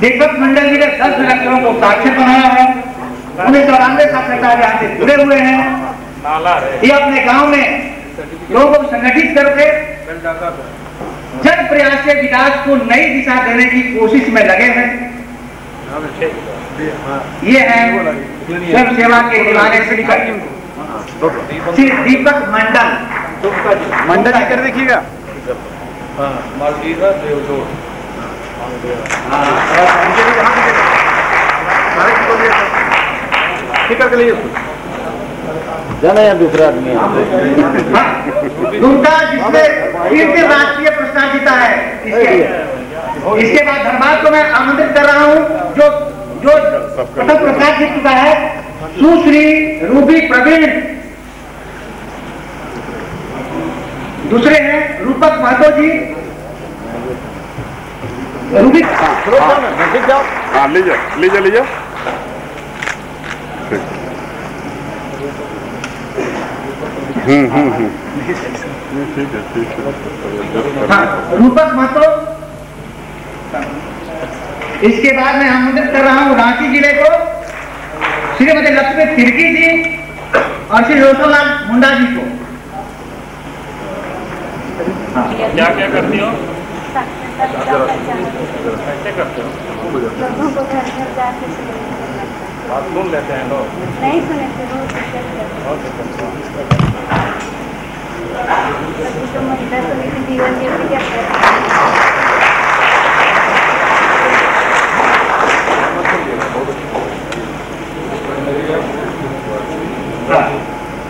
दीपक मंडल जी ने दस लक्षणों को साक्षर बनाया है। सौ चौरानवे साक्षरता यहाँ से जुड़े हुए हैं। ये अपने गाँव में लोगों को संगठित करके जन प्रयास से विकास को नई दिशा देने की कोशिश में लगे हैं। ये है स्वयं सेवा के दीवाने श्री श्री दीपक मंडल। मंडल जी कर देखिएगा। हाँ, दुर्गा जिसने राष्ट्रीय पुरस्कार जीता है। इसके बाद धनबाद को मैं आमंत्रित कर रहा हूँ जो जो प्रथम पुरस्कार जीत चुका है सुश्री रूबी प्रवीण। दूसरे हैं रूपक महतो जी। रूबी हाँ लीजिए लीजिए लीजिए। हम्म हम्म हम्म। ठीक है ठीक है हाँ रूपक महतो इसके बाद मैं आमंत्रित कर रहा हूँ रांची ज़िले को। श्रीमती लक्ष्मी तिर्की जी और श्री रोशनलाल मुंडा जी को। क्या क्या करती हो? बात सुन लेते हैं लोग। नहीं है। तो महिला समिति जीवन ज्योति क्या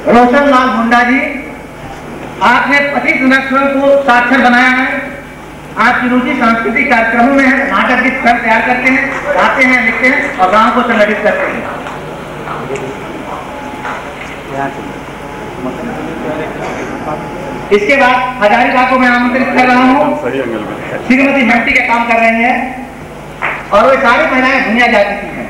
रोशन लाल मुंडा जी, आपने पच्चीस लक्षणों को साक्षर बनाया है। आप रुचि सांस्कृतिक कार्यक्रमों में है, नाटक की स्तर तैयार करते हैं, गाते हैं, लिखते हैं और गाँव को संगठित करते हैं। इसके बाद हजारीबाग को मैं आमंत्रित कर रहा हूँ। श्रीमती मल्टी का काम कर रही हैं और वे सारी महिलाएँ दुनिया जा चुकी हैं।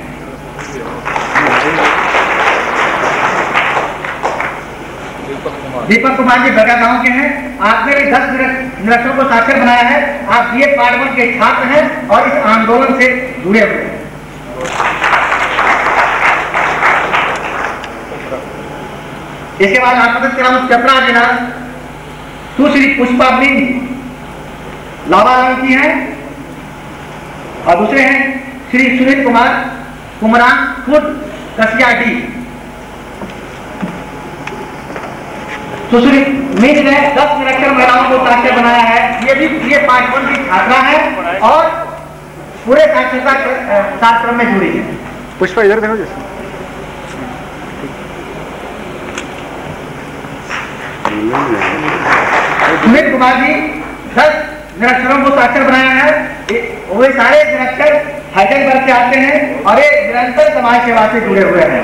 दीपक कुमार जी बगा गाँव के हैं। आपने भी दस निरक्षरों को साक्षर बनाया है। आप बी ए पार्ट के छात्र हैं और इस आंदोलन से जुड़े हुए हैं। इसके बाद आत्मदत्त राम चपड़ा जिला सुश्री पुष्पा बिन लावाराम की हैं। और दूसरे हैं श्री सुनील कुमार, कुमरान खुद कसिया डी सुश्री मिस ने दस निरक्षर महिलाओं को साक्षर बनाया है। ये भी ये पार्ट वन की छात्रा है और पूरे साक्षरता कार्यक्रम में जुड़ी है। पुष्पा इधर देखो जैसे। सुमित कुमार जी दस निरक्षरों को साक्षर बनाया है। वे सारे निरक्षर हैदराबाद से आते हैं और ये निरंतर समाज सेवा से जुड़े हुए हैं।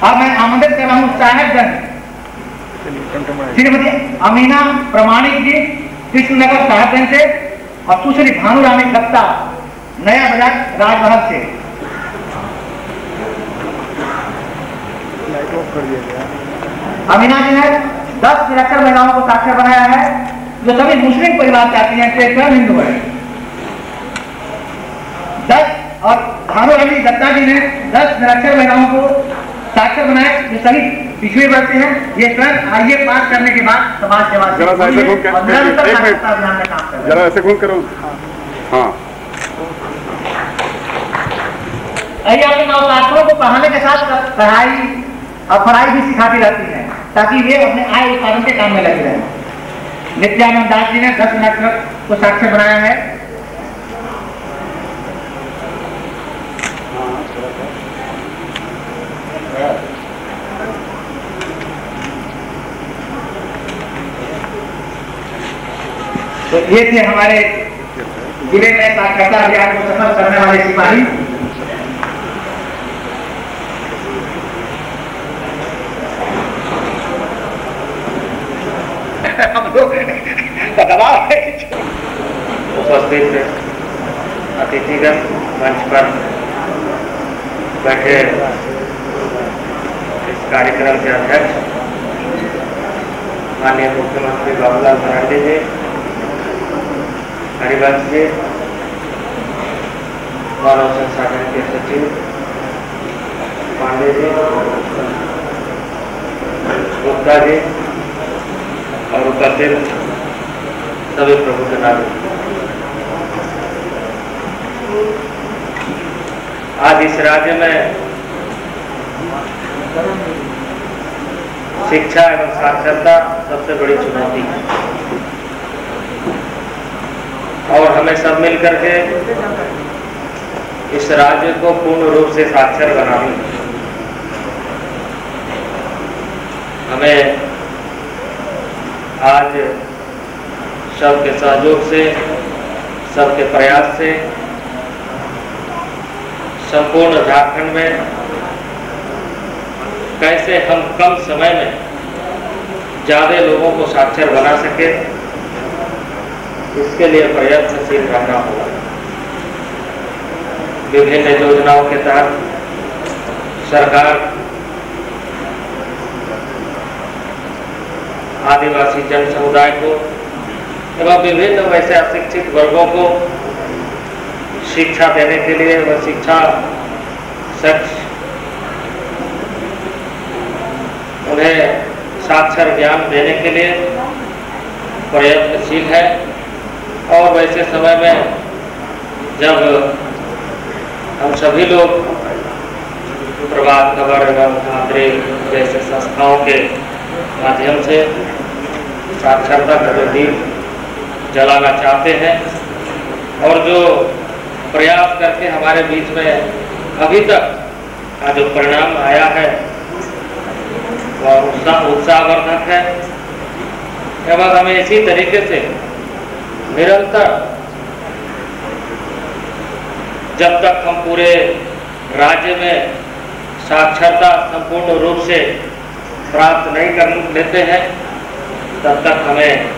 अब मैं आमंत्रित कर रहा हूँ साहेबगंज श्रीमती अमीना प्रमाणिक जी, कृष्णनगर साहेबगंज से और सुश्री भानुरानी दत्ता, नया बाज़ार राजमहल से। अमीना जी ने दस निरक्षर महिलाओं को साक्षर बनाया है। जो सभी मुस्लिम परिवार से आती हैं स्वयं हिंदू है। दस और भानुरानी दत्ता जी ने दस निरक्षर महिलाओं को साक्षर बनाया। जो सभी पिछड़े वर्ग से हैं ये स्वयं आईए पास करने के बाद समाज सेवा जरा ऐसे घूम कर हैं। जरा ऐसे घूम करो हाँ। अरे अपने को पढ़ाने के साथ पढ़ाई और पढ़ाई भी सिखाती रहती है। ताकि वे अपने आय उत्पादन के काम में लगे रहें। नित्यानंद दास जी ने दस मिनट को साक्षर बनाया है। तो ये थे हमारे ज़िले में साक्षरता अभियान को सफल करने वाले सिपाही। हम लोग है उपस्थित अतिथिगण मंच पर बैठे इस कार्यक्रम के अध्यक्ष माननीय मुख्यमंत्री बाबूलाल मरांडी जी हरिवंश जी मानव संसाधन के सचिव पांडे जी गुप्ता जी और उपस्थित सभी प्रमुख नागरिक आज इस राज्य में शिक्षा एवं साक्षरता सबसे बड़ी चुनौती है और हमें सब मिलकर के इस राज्य को पूर्ण रूप से साक्षर बनानी। हमें आज सबके सहयोग से, सबके प्रयास से, संपूर्ण झारखंड में कैसे हम कम समय में ज़्यादा लोगों को साक्षर बना सके, इसके लिए प्रयत्नशील रहना होगा। विभिन्न योजनाओं के तहत सरकार आदिवासी जन समुदाय को एवं विभिन्न वैसे अशिक्षित वर्गों को शिक्षा देने के लिए व शिक्षा उन्हें साक्षर ज्ञान देने के लिए प्रयत्नशील है। और वैसे समय में जब हम सभी लोग प्रभात खबर एवं धात्रे जैसे संस्थाओं के माध्यम से साक्षरता दीप जलाना चाहते हैं और जो प्रयास करके हमारे बीच में अभी तक का जो परिणाम आया है, वह उत्साह उत्साहवर्धक है। एवं हमें इसी तरीके से निरंतर जब तक हम पूरे राज्य में साक्षरता संपूर्ण रूप से प्राप्त नहीं कर लेते हैं, तब तक हमें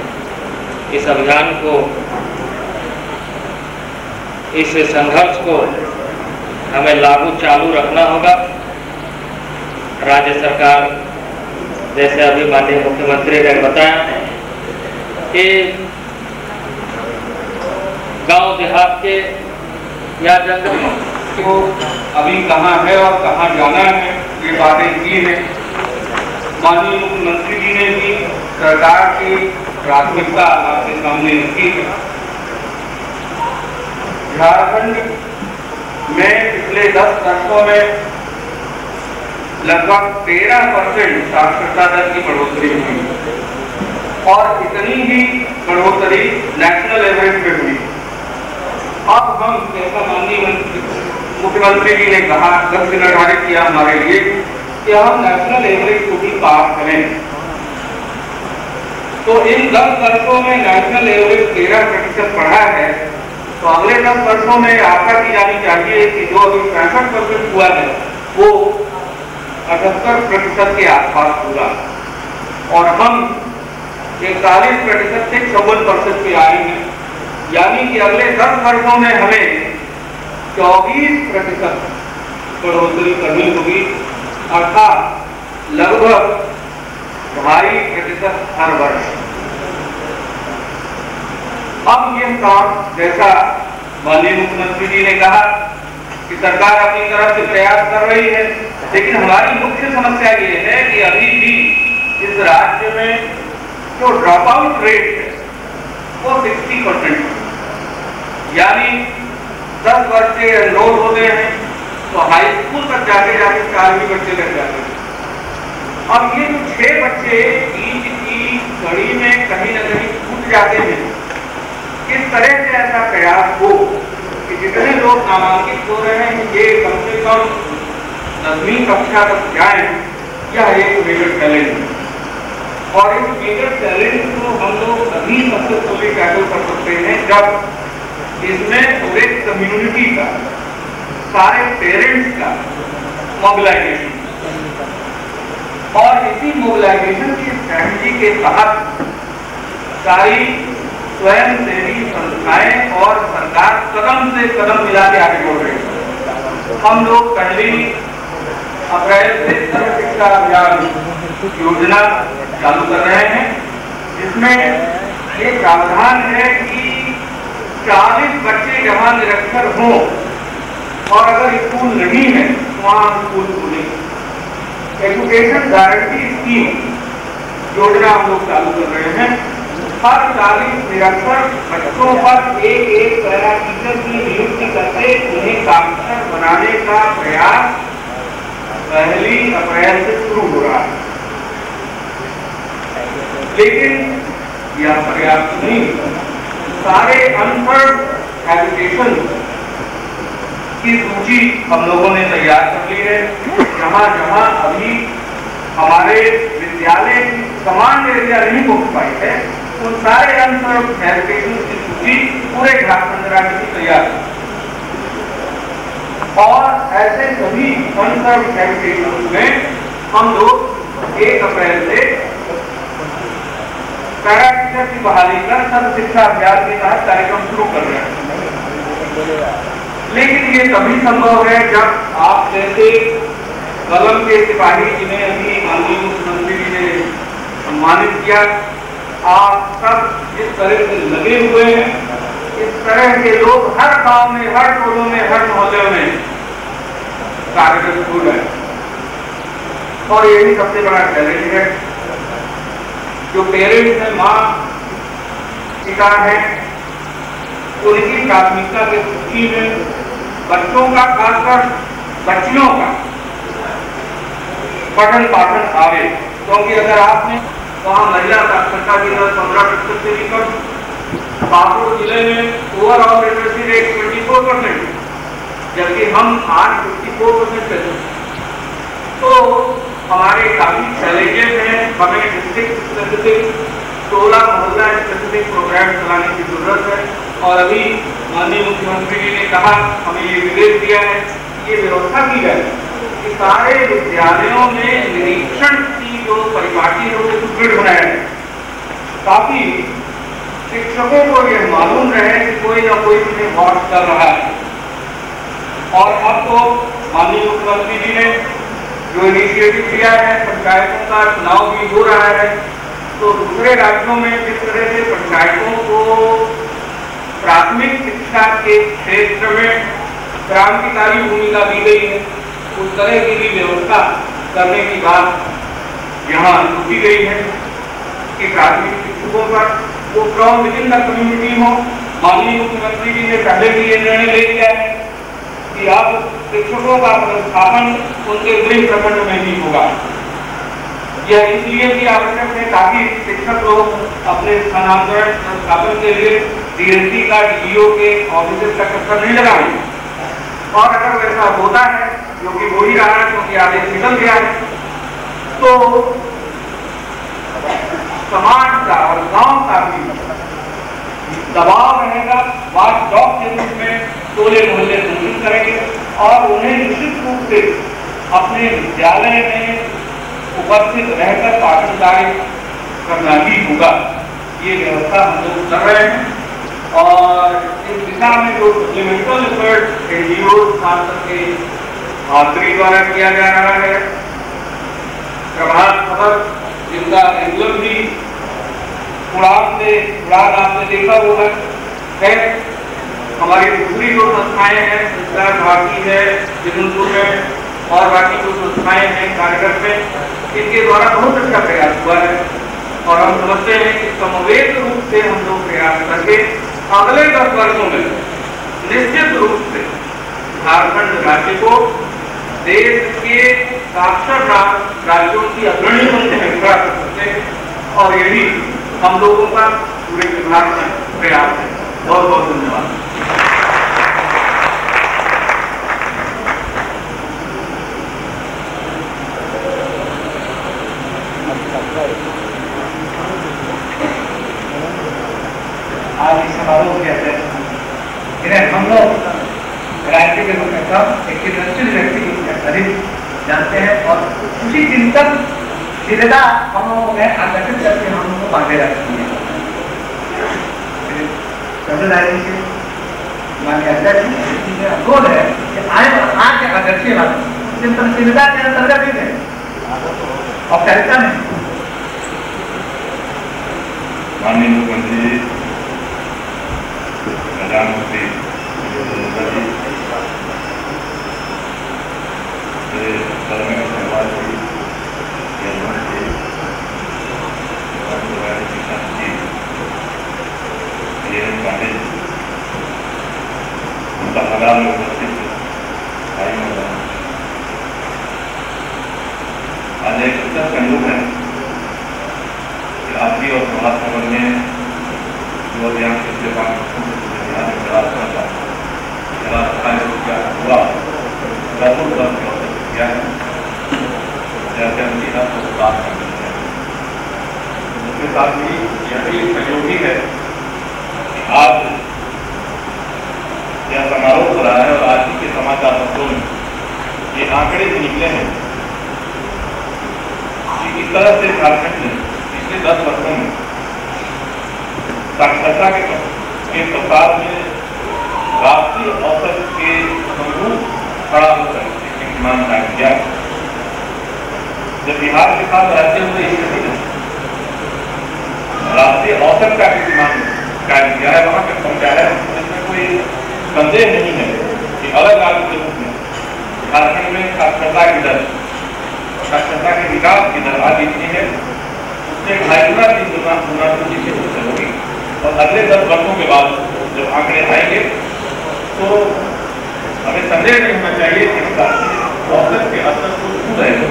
इस अभियान को, इस संघर्ष को हमें लागू चालू रखना होगा। राज्य सरकार, जैसे अभी माननीय मुख्यमंत्री ने बताया कि गाँव देहात के या जंगल को अभी कहाँ है और कहाँ जाना है, ये बातें की हैं। माननीय मुख्यमंत्री जी ने भी सरकार की प्राथमिकता आपके सामने रखी है। झारखंड में पिछले दस वर्षों में लगभग तेरह परसेंट साक्षरता दर की बढ़ोतरी हुई और इतनी ही बढ़ोतरी नेशनल एवरेज पे हुई। अब हम, जैसा माननीय मुख्यमंत्री जी ने कहा लक्ष्य निर्धारित किया हमारे लिए कि हम नेशनल एवरेज को भी पार करें? तो इन दस वर्षों में नेशनल एवरेज तेरह प्रतिशत बढ़ा है। तो अगले दस वर्षों में आशा की जानी चाहिए कि जो अभी पैंसठ परसेंट हुआ है, वो अठहत्तर प्रतिशत के आसपास होगा। और हम इकतालीस प्रतिशत से चौवन परसेंट पे आएँगे। यानी कि अगले दस वर्षों में हमें चौबीस प्रतिशत बढ़ोतरी करनी होगी। अर्थात लगभग ढाई प्रतिशत हर वर्ष। अब यह काम जैसा माननीय मुख्यमंत्री जी ने कहा कि सरकार अपनी तरफ़ से प्रयास कर रही है, लेकिन हमारी मुख्य समस्या ये है कि अभी भी इस राज्य में जो ड्रॉप आउट रेट है, वो 60 परसेंट यानी 10 वर्ष के एनरोल होते हैं तो हाई स्कूल तक जाके जाके चार भी बच्चे लग जाते हैं। अब ये जो छह बच्चे बीच की कड़ी में कहीं ना कहीं छूट जाते हैं, किस तरह से ऐसा प्रयास हो कि जितने लोग नामांकित हो रहे हैं, ये कम से कम दसवीं कक्षा तक जाए, यह एक मेजर चैलेंज है। और इस मेजर चैलेंज को हम लोग तभी सक्सेसफुली टैकल कर सकते हैं, जब इसमें पूरे कम्युनिटी का सारे पेरेंट्स का मोबिलाइजेशन और इसी मोबिलाइजेशन की स्ट्रैटेजी के तहत सारी स्वयं सेवी संस्थाएँ और सरकार कदम से कदम मिला के आगे बढ़ रही है। हम लोग पहली अप्रैल से सर्व शिक्षा अभियान योजना चालू कर रहे हैं। जिसमें ये प्रावधान है कि 40 बच्चे जहाँ निरक्षर हों। और अगर स्कूल नहीं है तो वहाँ स्कूल खुले एजुकेशन गारंटी स्कीम योजना हम लोग चालू कर रहे हैं। हर चालीस निरक्षर बच्चों पर एक एक पैरा टीचर की नियुक्ति करके उन्हें साक्षर बनाने का प्रयास पहली अप्रैल से शुरू हो रहा है। लेकिन यह पर्याप्त नहीं सारे अनपढ़ एजुकेशन की सूची हम लोगों ने तैयार कर ली है। जहाँ जहाँ अभी हमारे विद्यालय समान एरिया नहीं पहुँच पाई है, उन सारे अनसर्व की सूची पूरे झारखंड राज्य की तैयार और ऐसे सभी में हम लोग एक अप्रैल से पैरा टीचर की बहाली कर सर्व शिक्षा अभियान के तहत कार्यक्रम शुरू कर रहे हैं। लेकिन ये तभी संभव है जब आप जैसे कलम के सिपाही जिन्हें अभी माननीय मुख्यमंत्री जी ने सम्मानित किया, आप सब इस तरह से लगे हुए हैं, इस तरह के लोग हर गाँव में, हर टोलों में, हर मोहल्ले में कार्यरत हो। रहे और यही सबसे बड़ा चैलेंज है, जो पेरेंट्स हैं माँ पिता है, उनकी प्राथमिकता के सूची में बच्चों का, खासकर बच्चियों का पठन पाठन आवे। क्योंकि अगर आपने वहाँ महिला साक्षरता की दर पंद्रह प्रतिशत से भी कम पाकुड़ ज़िले में overall literacy rate twenty four percent जबकि हम आज फिफ्टी फोर परसेंट पे तो हमारे काफ़ी चैलेंजेस हैं, हमें डिस्ट्रिक्ट स्पेसिफिक सोलह मोहल्ला स्पेसिफिक प्रोग्राम चलाने की ज़रूरत है। और अभी माननीय मुख्यमंत्री जी ने कहा, हमें ये निर्देश दिया है ये व्यवस्था की जाए, कि सारे विद्यालयों में निरीक्षण की जो परिपाटी है, उसे सुदृढ़ बनाया जाए, ताकि शिक्षकों को यह मालूम रहे कि कोई ना कोई उन्हें वॉच कर रहा है। और अब तो माननीय मुख्यमंत्री जी ने जो इनिशिएटिव लिया है, पंचायतों का चुनाव भी हो रहा है तो दूसरे राज्यों में जिस तरह से पंचायतों को प्राथमिक शिक्षा के क्षेत्र में क्रांतिकारी भूमिका दी गई है, उस तरह की भी व्यवस्था करने की बात यहाँ की गई है कि प्राथमिक शिक्षकों पर वो फ्रॉम विद इन कम्युनिटी हो। माननीय मुख्यमंत्री जी ने पहले भी ये निर्णय ले लिया है कि अब शिक्षकों का पदस्थापन उनके गृह प्रखंड में ही होगा। यह इसलिए भी आवश्यक है ताकि शिक्षक लोग अपने स्थानांतरण संस्थापन के लिए डीएससी का डीईओ के ऑफ़िस का चक्कर नहीं लगाएँ। और अगर वैसा होता है, जो कि हो ही रहा है क्योंकि आदेश निकल गया है। तो समाज का और गाँव का भी दबाव रहेगा। वाच डॉग के रूप में टोले मोहल्ले सूचित करेंगे और उन्हें निश्चित रूप से अपने विद्यालय में उपस्थित रहकर पाठनदारी करना ही होगा। ये व्यवस्था हम लोग कर रहे हैं। और इस दिशा में जो सप्लीमेंटल एफर्ट एनजीओ खास करके भातरी द्वारा किया जा रहा है, प्रभात खबर, जिनका रेगुलर भी उड़ान से, उड़ान आपने देखा होगा। है हमारी दूसरी जो संस्थाएँ हैं संस्कार भारती है जबलपुर में और बाकी जो संस्थाएँ हैं, कार्यक्रम में इनके द्वारा बहुत अच्छा प्रयास हुआ है। और हम समझते हैं कि समवेत रूप से हम लोग प्रयास करके अगले दस वर्षों में निश्चित रूप से झारखंड राज्य को देश के साक्षर राज्यों की अग्रणी खड़ा कर सकते हैं। और यही हम लोगों का पूरे विभाग में प्रयास है। बहुत बहुत धन्यवाद। आज इस समारोह के अध्यक्ष इन्हें हम लोग राज्य के में सब एक दृष्टि व्यक्ति के में अधिक जानते हैं और उसी चिंतन जिलेदा हम लोगों ने आकर्षित करके हम लोग को बांधे रखी है। गोल है कि आए आज के के अंतर्गत ही है औपचारिकता माननीय मुख्यमंत्री जी प्रधानमंत्री। मुद्दा जी मेरे सदन में धन्यवाद जी यजमान जी और शिक्षा जी ये पांडे उनका हलाल में उपस्थित भाई एक अच्छा संयोग है कि आपकी और प्रभात खबर में जो अभियान पिछले पाँच वर्षों से साक्षरता के प्रसार में राष्ट्रीय औसत के अनुरूप खड़ा होकर कीर्तिमान कायम किया जब बिहार के साथ राज्य में स्थिति में राष्ट्रीय औसत का कीर्तिमान कायम किया है, वहाँ तक पहुँचाया है इसमें कोई संदेह नहीं है कि अलग राज्य के रूप में झारखंड में साक्षरता की दर, साक्षरता के विकास की दर आज इतनी है, उससे ढाई गुना तीन गुना गुना होगी। और अगले दस वर्षों के बाद जब आंकड़े आएँगे तो हमें संदेह नहीं होना चाहिए कि हम औसत के असर को छू रहे हैं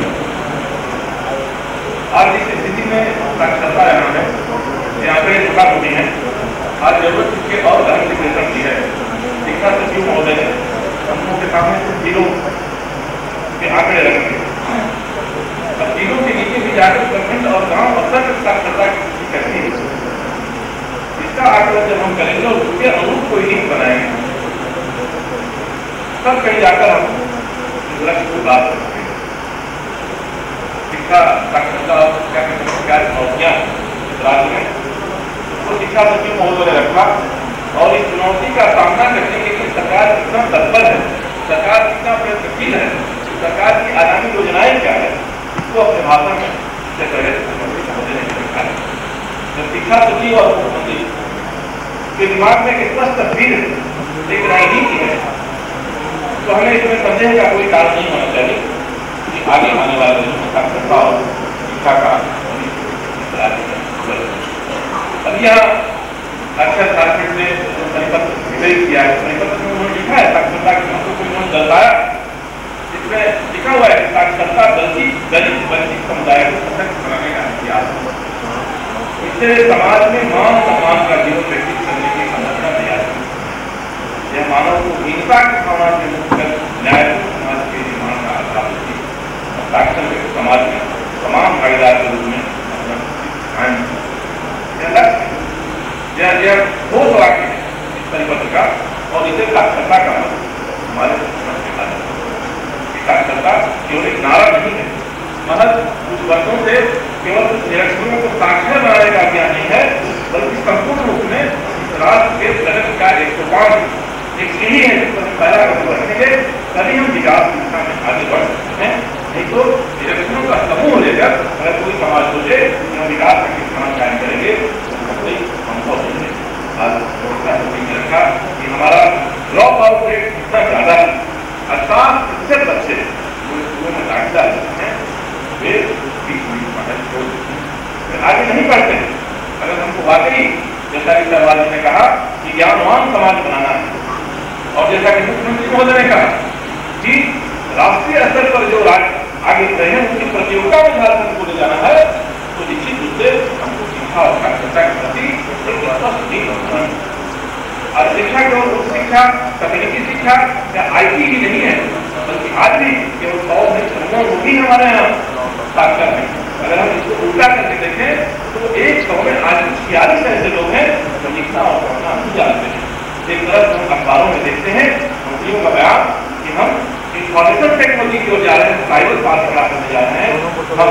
कि हम इंफॉर्मेशन टेक्नोलॉजी की ओर जा रहे हैं साइबर पास खड़ा करने जा रहे हैं। हम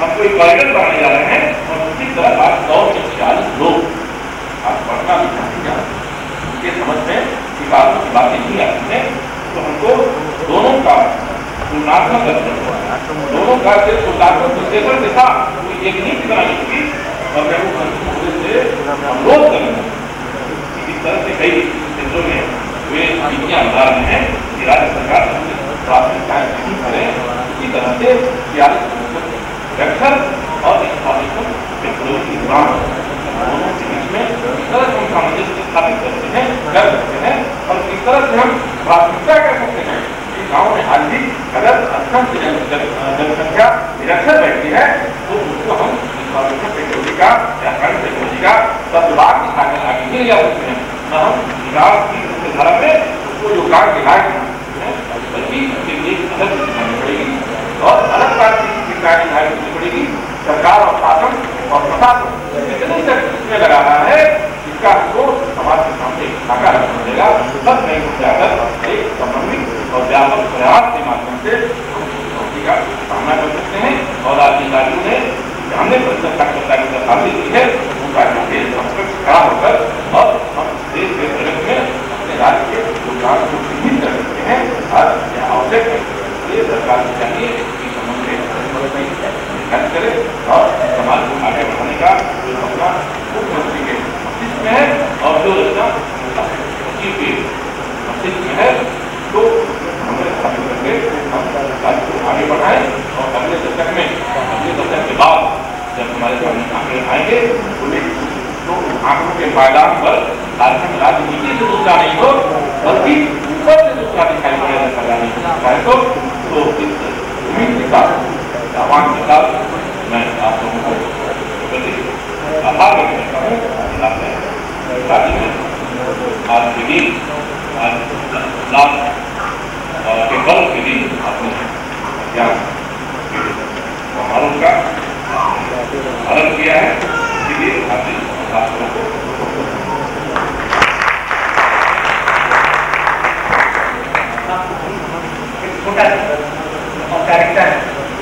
हम कोई कॉरिडोर बनाने जा रहे हैं और दूसरी तरफ़ आज सौ से छियालीस लोग आप पढ़ना लिखना नहीं जानते ये समझ में कि बातों की बातें नहीं आती हैं। तो हमको दोनों का तुलनात्मक दोनों का सिर्फ़ तुलनात्मक विश्लेषण के साथ कोई एक नीति बनानी होगी और मैं वो से अनुरोध करूँगा इस तरह से कई क्षेत्रों में वे बना रहे हैं कि राज्य सरकार प्राथमिकताएँ नहीं करें, इसी तरह से रक्षण और इंफॉर्मेशन टेक्नोलॉजी की मांग दोनों के बीच में किस तरह से हम सामंजस्य स्थापित करते हैं, कर सकते हैं, और किस तरह से हम प्राथमिकता कर सकते हैं गाँव में आज भी अगर अक्षम जनसंख्या निरक्षर बैठती है तो उसको हम टेक्नोलॉजी का या करंट टेक्नोलॉजी का सदभाग दिखाकर आगे ले जा सकते हैं। हम विकास में उसको सरकार और शासन और प्रशासन इतनी लगा रहा है, इसका हमको समाज के सामने व्यापक प्रयास के माध्यम से सामना कर सकते हैं और आज अधिकारियों ने हासिल की है उनका के समकक्ष खड़ा होकर और हम इस देश के प्रगति में अपने राज्य के योगदान को चिन्हित कर सकते हैं आज यह आवश्यक है इसलिए सरकार को चाहिए कि समन्वय खर्च करे और समाज को आगे बढ़ाने का जो सपना मुख्यमंत्री के मस्तिष्क में है और जो के मस्तिष्क में है तो हमें स्थापित करके हम राज्य को आगे बढ़ाएँ और अगले दशक में अगले दशक के बाद जब हमारे सामने आंकड़े आएँगे तो आंकड़ों के पायदान पर राजनीति से दूसरा नहीं हो बल्कि ऊपर से दूसरा दिखाई पड़े अगर सरकार तो तो उम्मीद के साथ आह्वान के साथ मैं आप लोगों को आभार आज के दिन आज लाभ के दिन के किया है आप लोगों को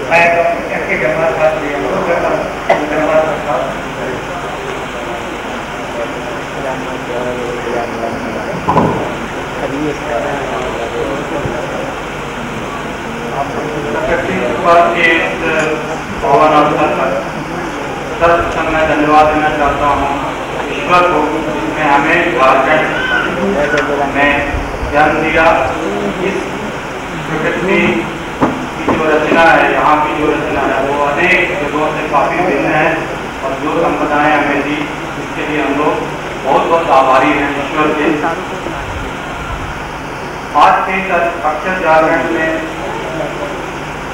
तो धन्यवाद देना चाहता हूँ। हमें जन्म दिया इस प्रकृति की जो रचना है। यहाँ की जो। रचना है वो अनेक जगहों से काफ़ी भिन्न है और जो संपदाएँ हमें दी इसके लिए हम लोग बहुत बहुत आभारी हैं ईश्वर के आज के अक्षर जागरण में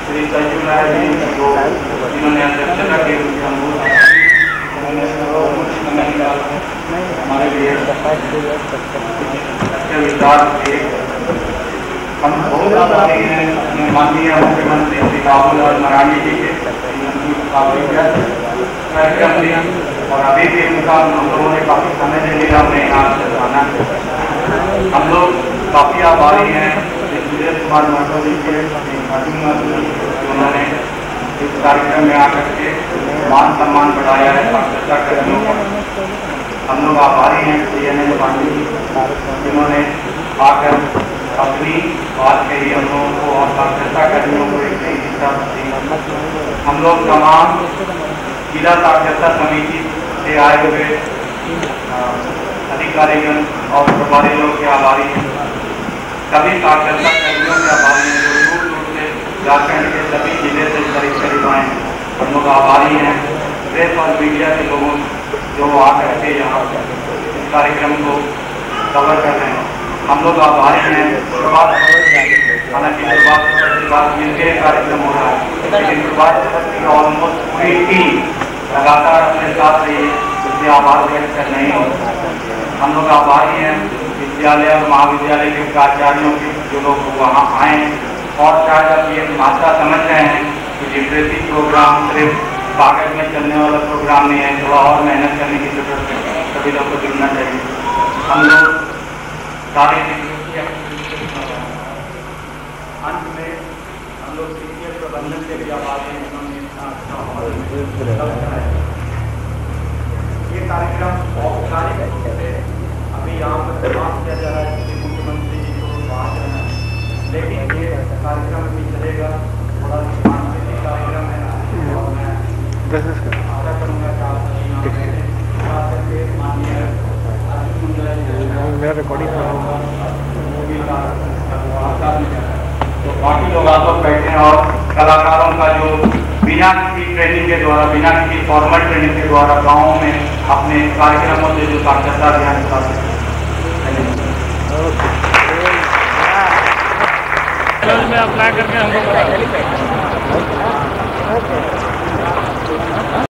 श्री सज्जू नायक जी जो जिन्होंने अध्यक्षता की उनके हमारे लिए अच्छे विचार थे हम बहुत आभारी हैं, अपने माननीय मुख्यमंत्री श्री बाबूलाल मरांडी जी के कार्यक्रम थे और अभी भी उनका हम लोगों ने काफ़ी समय से लिया हमें यहाँ से जाना हम लोग काफ़ी आभारी हैं सुरेश कुमार महतो जी के अर्जुन महतो जी उन्होंने इस कार्यक्रम में आकर के मान सम्मान बढ़ाया है साक्षरता कर्मियों हम लोग आभारी हैं सी एन पांडे जी, जिन्होंने आकर अपनी बात के लिए हम लोगों को और साक्षरता कर्मियों को एक नई दिशा हम लोग तमाम जिला साक्षरता समिति से आए हुए अधिकारीगण और प्रभारी लोग के आभारी हैं। सभी साक्षरता कर्मियों के आभारी हैं, जो दूर दूर से झारखंड के सभी ज़िले से करीब करीब आए हैं। हम लोग आभारी हैं। प्रेस और मीडिया के लोगों जो आकर के यहाँ इस कार्यक्रम को कवर कर रहे हैं। हम लोग आभारी हैं प्रभात हालाँकि प्रभात मिलकर कार्यक्रम हो रहा है। लेकिन प्रभात की ऑलमोस्ट पूरी टीम लगातार अपने साथ रही है इसलिए आभार व्यक्त कर रहे हैं। हम लोग आभारी हैं, विद्यालय और महाविद्यालय के प्राचार्यों के, जो लोग वहाँ आए और शायद आप ये भाषा समझ रहे हैं कि लिटरेसी प्रोग्राम सिर्फ़ कागज़ में चलने वाला प्रोग्राम नहीं है, थोड़ा और मेहनत करने की ज़रूरत है। सभी लोग को जुड़ना चाहिए। हम लोग सारे अंत में हम लोग शिक्षक प्रबंधन के भी आभारी हैं, उन्होंने इतना अच्छा में सब कराया। ये कार्यक्रम औपचारिक रूप से अभी यहाँ पर समाप्त किया जा रहा है मुख्यमंत्री जी को वहाँ जाना है। लेकिन ये कार्यक्रम भी चलेगा। थोड़ा सांस्कृतिक कार्यक्रम है। और मैं आशा करूँगा कि आप सभी यहाँ पे आकर के माननीय अर्जुन मुंडा जी मेरा रिकॉर्डिंग तो बाकी लोग आप लोग बैठे हैं और कलाकारों का जो बिना किसी ट्रेनिंग के द्वारा बिना किसी फॉर्मल ट्रेनिंग के द्वारा गाँव में अपने कार्यक्रमों से जो साक्षरता अभियान चलाते हैं। में अप्लाई करके हमको